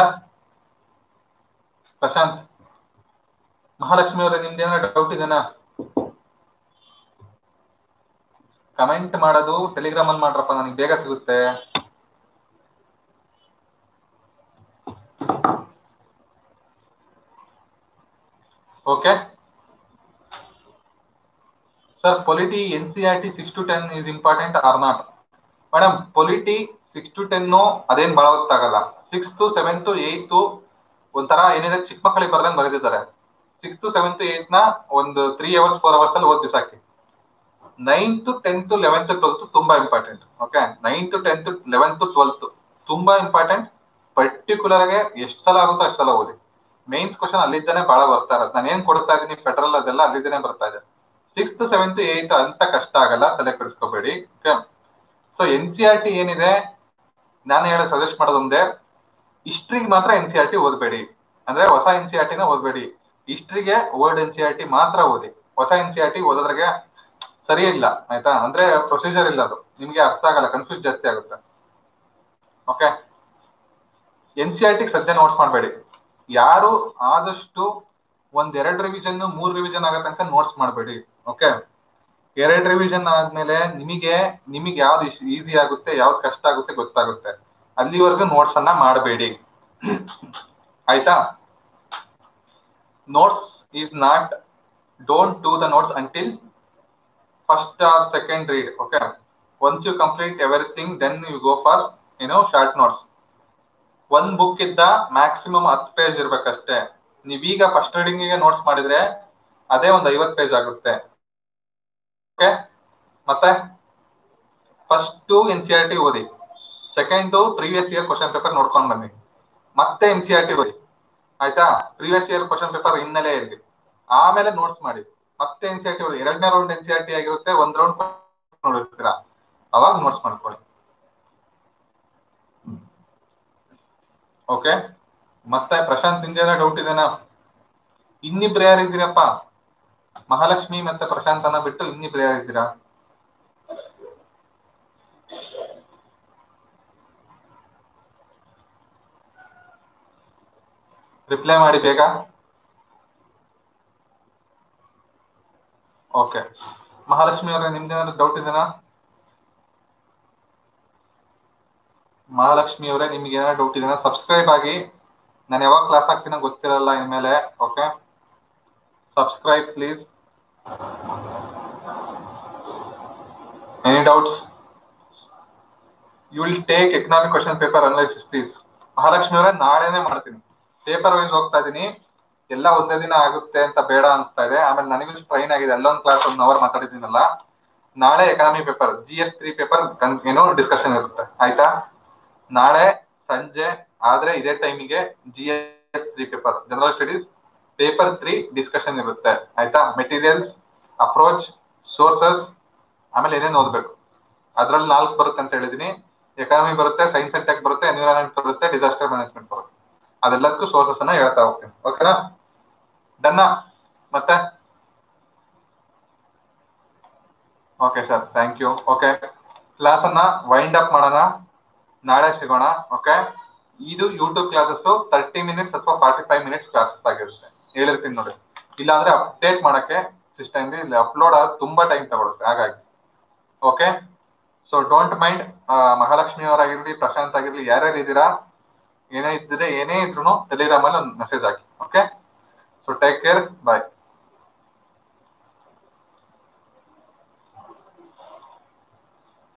ಪ್ರಶಾಂತ್, ಮಹಾಲಕ್ಷ್ಮಿ ಅವರೇ ನಿಮ್ದೇನೋ ಡೌಟ್ ಇದೆನಾ? ಕಮೆಂಟ್ ಮಾಡೋದು ಟೆಲಿಗ್ರಾಮ್ ಅಲ್ಲಿ ಮಾಡ್ರಪ್ಪ, ನನಗೆ ಬೇಗ ಸಿಗುತ್ತೆ. Okay sir polity N C R T six to ten is important or not madam polity six to ten ಅದೇನ್ ಬಹಳ ಹೊತ್ತಾಗಲ್ಲ ಸಿಕ್ಸ್ತು ಸೆವೆಂತು ಏಯ್ತು ಒಂಥರ ಏನಿದೆ ಚಿಕ್ಕ ಮಕ್ಕಳಿಗೆ ಬರ್ದಂಗೆ ಬರೆದಿದ್ದಾರೆ. ಸಿಕ್ಸ್ತು ಸೆವೆಂತ್ ಏತ್ನ ಒಂದು ತ್ರೀ ಅವರ್ಸ್ ಫೋರ್ ಅವರ್ಸ್ ಅಲ್ಲಿ ಓದಿ ಸಾಕಿ. ನೈನ್ತ್ ಟೆಂತ್ ಲೆವೆಂತ್ ಟ್ವೆಲ್ತ್ ತುಂಬಾ important okay ninth tenth eleventh twelfth ತುಂಬಾ ಇಂಪಾರ್ಟೆಂಟ್ ಪರ್ಟಿಕ್ಯುಲರ್ ಆಗಿ ಎಷ್ಟು ಸಲ ಆಗುತ್ತೋ ಅಷ್ಟು ಸಲ ಓದಿ. ಮೇನ್ಸ್ ಕ್ವಶನ್ ಅಲ್ಲಿದ್ದಾನೆ ಬಹಳ ಬರ್ತಾ ಇರೋದು. ನಾನು ಏನ್ ಕೊಡ್ತಾ ಇದ್ದೀನಿ ಫೆಡರಲ್ ಅದೆಲ್ಲ ಅಲ್ಲಿದ್ದಾನೆ ಬರ್ತಾ ಇದೆ. ಸಿಕ್ಸ್ತ್ ಸೆವೆಂತ್ ಏಯ್ತ್ ಅಂತ ಕಷ್ಟ ಆಗಲ್ಲ, ತಲೆ ಕೆಡಿಸ್ಕೋಬೇಡಿ so N C R T ಏನಿದೆ? ನಾನು ಹೇಳ ಸಜೆಸ್ಟ್ ಮಾಡೋದೊಂದೇ ಹಿಸ್ಟ್ರಿಗೆ ಮಾತ್ರ ಎನ್ ಸಿ ಆರ್ ಟಿ ಓದಬೇಡಿ. ಅಂದ್ರೆ ಹೊಸ ಎನ್ ಸಿ ಆರ್ ಟಿನ ಓದಬೇಡಿ. ಹಿಸ್ಟ್ರಿಗೆ old N C R T ಮಾತ್ರ ಓದಿ. ಹೊಸ ಎನ್ ಸಿ ಆರ್ ಟಿ ಓದೋದ್ರಾಗೆ ಸರಿ ಇಲ್ಲ, ಆಯ್ತಾ? ಅಂದ್ರೆ ಪ್ರೊಸೀಜರ್ ಇಲ್ಲ ಅದು. ನಿಮ್ಗೆ ಅರ್ಥ ಆಗಲ್ಲ ಕನ್ಫ್ಯೂಸ್ ಜಾಸ್ತಿ ಆಗುತ್ತೆ. Okay N C R T ಸದ್ಯ ನೋಟ್ಸ್ ಮಾಡಬೇಡಿ. ಯಾರು ಆದಷ್ಟು ಒಂದ್ ಎರಡ್ ರಿವಿಷನ್ ಮೂರ್ ರಿವಿಷನ್ ಆಗೋ ತನಕ ನೋಟ್ಸ್ ಮಾಡಬೇಡಿ ಓಕೆ ಎರಡ್ ರಿವಿಷನ್ ಆದ್ಮೇಲೆ ನಿಮಗೆ ನಿಮಗೆ ಯಾವ್ದು ಈಸಿ ಆಗುತ್ತೆ, ಯಾವ್ದು ಕಷ್ಟ ಆಗುತ್ತೆ ಗೊತ್ತಾಗುತ್ತೆ. ಅಲ್ಲಿವರೆಗೂ ನೋಟ್ಸ್ ಅನ್ನ ಮಾಡಬೇಡಿ. ಆಯ್ತಾ? Notes is not don't do the notes until first or second read okay once you complete everything then you go for ಏನೋ ಶಾರ್ಟ್ ನೋಟ್ಸ್ ಒಂದ್ ಬುಕ್ ಇದ್ದ ಮ್ಯಾಕ್ಸಿಮಮ್ ಹತ್ತು ಪೇಜ್ ಇರ್ಬೇಕಷ್ಟೇ. ನೀವೀಗ ಫಸ್ಟ್ ರೀಡಿಂಗಿಗೆ ನೋಟ್ಸ್ ಮಾಡಿದ್ರೆ ಅದೇ ಒಂದು ಐವತ್ ಪೇಜ್ ಆಗುತ್ತೆ. ಓಕೆ ಮತ್ತೆ? First N C R T ಓದಿ. Second previous year question paper ನೋಡ್ಕೊಂಡು ಬನ್ನಿ. ಮತ್ತೆ ಎನ್ ಸಿ ಆರ್ ಟಿ ಓದಿ. ಆಯ್ತಾ? ಪ್ರೀವಿಯಸ್ ಇಯರ್ ಕ್ವಶನ್ ಪೇಪರ್ ಹಿನ್ನೆಲೆ ಇರಲಿ. ಆಮೇಲೆ ನೋಟ್ಸ್ ಮಾಡಿ. ಮತ್ತೆ ಎನ್ ಸಿ ಆರ್ ಟಿ ಓದಿ. ಎರಡನೇ round N C R T ಆಗಿರುತ್ತೆ, ಒಂದ್ ರೌಂಡ್ ನೋಡಿರ್ತೀರಾ? ಅವಾಗ ನೋಟ್ಸ್ ಮಾಡ್ಕೊಳ್ಳಿ. ಓಕೆ ಮತ್ತೆ ಪ್ರಶಾಂತ್ ನಿಂದೇನ ಡೌಟ್ ಇದೆನಾ? ಇನ್ನಿಬ್ರು ಯಾರಿದ್ದೀರಪ್ಪ? ಮಹಾಲಕ್ಷ್ಮಿ ಮತ್ತೆ ಪ್ರಶಾಂತ್ ಅನ್ನ ಬಿಟ್ಟು ಇನ್ನಿಬ್ರು ಯಾರಿದ್ದೀರಾ? ರಿಪ್ಲೈ ಮಾಡಿ ಬೇಗ. ಓಕೆ ಮಹಾಲಕ್ಷ್ಮಿ ಅವರೇ, ನಿಮ್ದೇನಾದ್ರು ಡೌಟ್ ಇದೆನಾ? ಮಹಾಲಕ್ಷ್ಮಿ ಅವರೇ, ನಿಮ್ಗೆ ಏನಾದ್ರು ಡೌಟ್ ಇದೆ ಸಬ್ಸ್ಕ್ರೈಬ್ ಆಗಿ. ನಾನು ಯಾವಾಗ ಕ್ಲಾಸ್ ಆಗ್ತೀನೋ ಗೊತ್ತಿರಲ್ಲ ಇನ್ಮೇಲೆ okay subscribe please any doubts you will take economic question paper analysis please Mahalakshmi ಅವರೇ, ನಾಳೆನೆ ಮಾಡ್ತೀನಿ. ಪೇಪರ್ ವೈಸ್ ಹೋಗ್ತಾ ಇದೀನಿ. ಎಲ್ಲ ಒಂದೇ ದಿನ ಆಗುತ್ತೆ ಅಂತ ಬೇಡ ಅನ್ಸ್ತಾ ಇದೆ. ಆಮೇಲೆ ನನಗೂ ಟ್ರೈನ್ ಆಗಿದೆ. ಅಲ್ಲೊಂದು ಕ್ಲಾಸ್ ಒಂದು ಅವರ್ ಮಾತಾಡಿದ್ದೀನಲ್ಲ. ನಾಳೆ economy paper G S three paper ಏನೋ ಡಿಸ್ಕಷನ್ ಇರುತ್ತೆ. ಆಯ್ತಾ? ನಾಳೆ ಸಂಜೆ, ಆದ್ರೆ ಇದೇ ಟೈಮಿಗೆ G S three paper general studies paper three discussion ಇರುತ್ತೆ. ಆಯ್ತಾ? ಮೆಟೀರಿಯಲ್ಸ್ ಅಪ್ರೋಚ್ ಸೋರ್ಸಸ್ ಆಮೇಲೆ ಏನೇನು ಓದ್ಬೇಕು? ಅದ್ರಲ್ಲಿ ನಾಲ್ಕು ಬರುತ್ತೆ ಅಂತ ಹೇಳಿದೀನಿ. ಎಕಾನಮಿ ಬರುತ್ತೆ ಸೈನ್ಸ್ ಅಂಡ್ ಟೆಕ್ ಬರುತ್ತೆ ಎನ್ವಿರಾನ್ಮೆಂಟ್ ಬರುತ್ತೆ ಡಿಸಾಸ್ಟರ್ ಮ್ಯಾನೇಜ್ಮೆಂಟ್ ಬರುತ್ತೆ. ಅದೆಲ್ಲದಕ್ಕೂ ಸೋರ್ಸಸ್ ಅನ್ನ ಹೇಳ್ತಾ ಹೋಗ್ತೀನಿ. ಓಕೆನಾ ಡನ್ನ ಮತ್ತೆ? Okay sir thank you okay class ಅನ್ನ ವೈಂಡ್ ಅಪ್ ಮಾಡೋಣ. ನಾಳೆ ಸಿಗೋಣ ಓಕೆ ಇದು ಯೂಟ್ಯೂಬ್ ಕ್ಲಾಸಸ್ ತರ್ಟಿ ಮಿನಿಟ್ಸ್ ಅಥವಾ ಫಾರ್ಟಿ ಫೈವ್ ಮಿನಿಟ್ಸ್ ಕ್ಲಾಸಸ್ ಆಗಿರುತ್ತೆ. ಹೇಳಿರ್ತೀನಿ ನೋಡಿ. ಇಲ್ಲಾಂದ್ರೆ ಅಪ್ಡೇಟ್ ಮಾಡಕ್ಕೆ ಸಿಸ್ಟಮ್ ಇಲ್ಲಿ ಅಪ್ಲೋಡ್ ಆದ ತುಂಬಾ ಟೈಮ್ ತಗೊಳುತ್ತೆ. ಹಾಗಾಗಿ okay so don't mind Mahalakshmi ಅವರಾಗಿರ್ಲಿ, Prashant ಆಗಿರ್ಲಿ, ಯಾರ್ಯಾರು ಇದ್ದೀರಾ? ಏನೇ ಇದ್ರೆ ಏನೇ ಇದ್ರು ಟೆಲಿಗ್ರಾಮ್ ಅಲ್ಲಿ ಒಂದು ಮೆಸೇಜ್ ಹಾಕಿ okay so take care bye